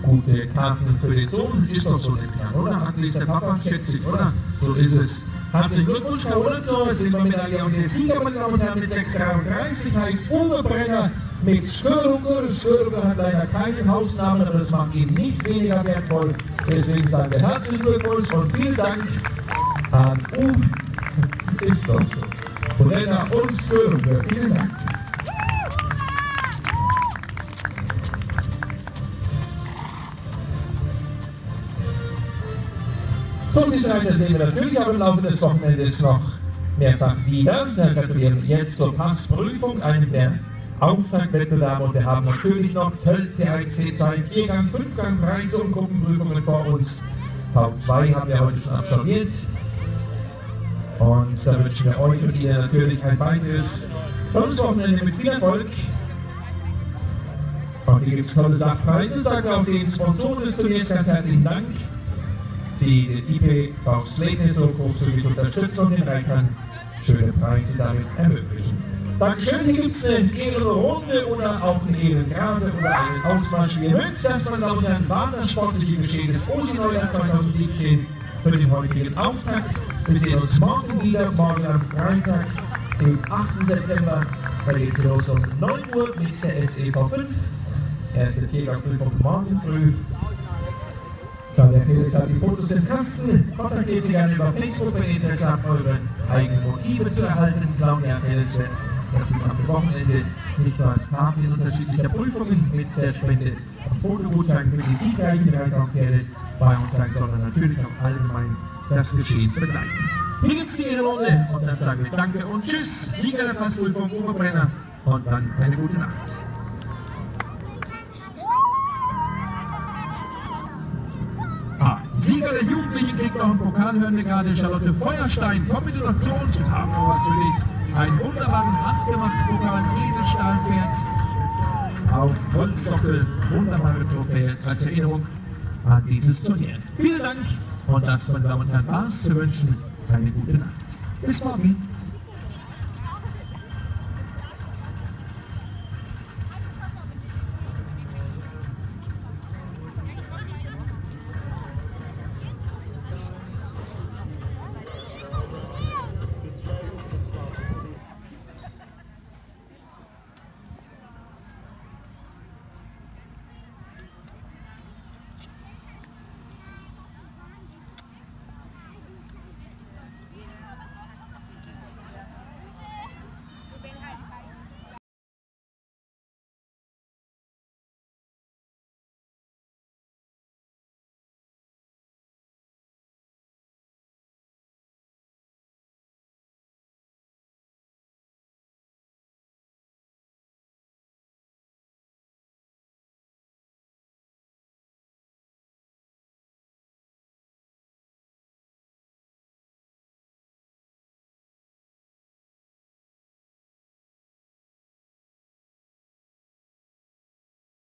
Speaker 8: gute Karten für den Sohn. Ist doch so, ich an, oder? Ist der Papa, schätze ich, oder? So ist es. Herzlichen Glückwunsch, Carola zur Silbermedaille und der Sieger, meine Damen und Herren, mit 6,33 heißt Uwe Brenner mit Störunge. Störunge hat leider keinen Hausnamen, aber das macht ihn nicht weniger wertvoll. Deswegen sagen wir herzlichen Glückwunsch und vielen Dank an Uwe. Ist doch so. Brenner und Störunge. Vielen Dank. Zum Designer sehen wir natürlich auch im Laufe des Wochenendes noch mehrfach wieder. Wir gratulieren jetzt zur Passprüfung, einem der Auftaktwettbewerbe und wir haben natürlich noch Töll THC2 Viergang, Fünfgang Preis und Gruppenprüfungen vor uns. V2 haben wir heute schon absolviert. Und da wünschen wir euch und ihr natürlich ein weiteres tolles Wochenende mit viel Erfolg. Und hier gibt es tolle Sachpreise, sagen wir auch den Sponsoren des Turniers ganz herzlichen Dank die den IPV Slate so großzügig unterstützen und den Reitern schöne Preise damit ermöglichen. Dankeschön, hier gibt es eine Ehrenrunde oder auch eine Ehrengrade oder einen Ausmarsch, ihr mögt. Das, meine Damen war das sportliche Geschehen des OSI-Neujahr 2017 für den heutigen Auftakt. Wir sehen uns morgen wieder, morgen am Freitag, den 8. September. Da geht es los um 9 Uhr mit der SEV 5. Erste Viergangprüfung morgen früh. Dann der Felix hat die Fotos im Kasten. Kontaktiert Sie gerne über Facebook, wenn ihr Interesse habt, eure eigenen Motive zu erhalten. Claudia Felix wird das gesamte Wochenende nicht nur als Patin unterschiedlicher Prüfungen mit der Spende und Fotogutschein für die siegreichen Reiterpferde bei uns sein, sondern natürlich auch allgemein das Geschehen begleiten. Hier gibt es die Ehrenrunde und dann sagen wir Danke und Tschüss. Sieger der Passprüfung Uwe Brenner und dann eine gute Nacht. Sieger der Jugendlichen kriegt noch einen Pokal, hören wir gerade Charlotte Feuerstein. Noch zu uns und haben wir natürlich einen wunderbaren handgemachten Pokal, Edelstahlpferd auf Holzsockel. Wunderbare Trophäe als Erinnerung an dieses Turnier. Vielen Dank und das, meine Damen und Herren, war's. Wir wünschen eine gute Nacht. Bis morgen.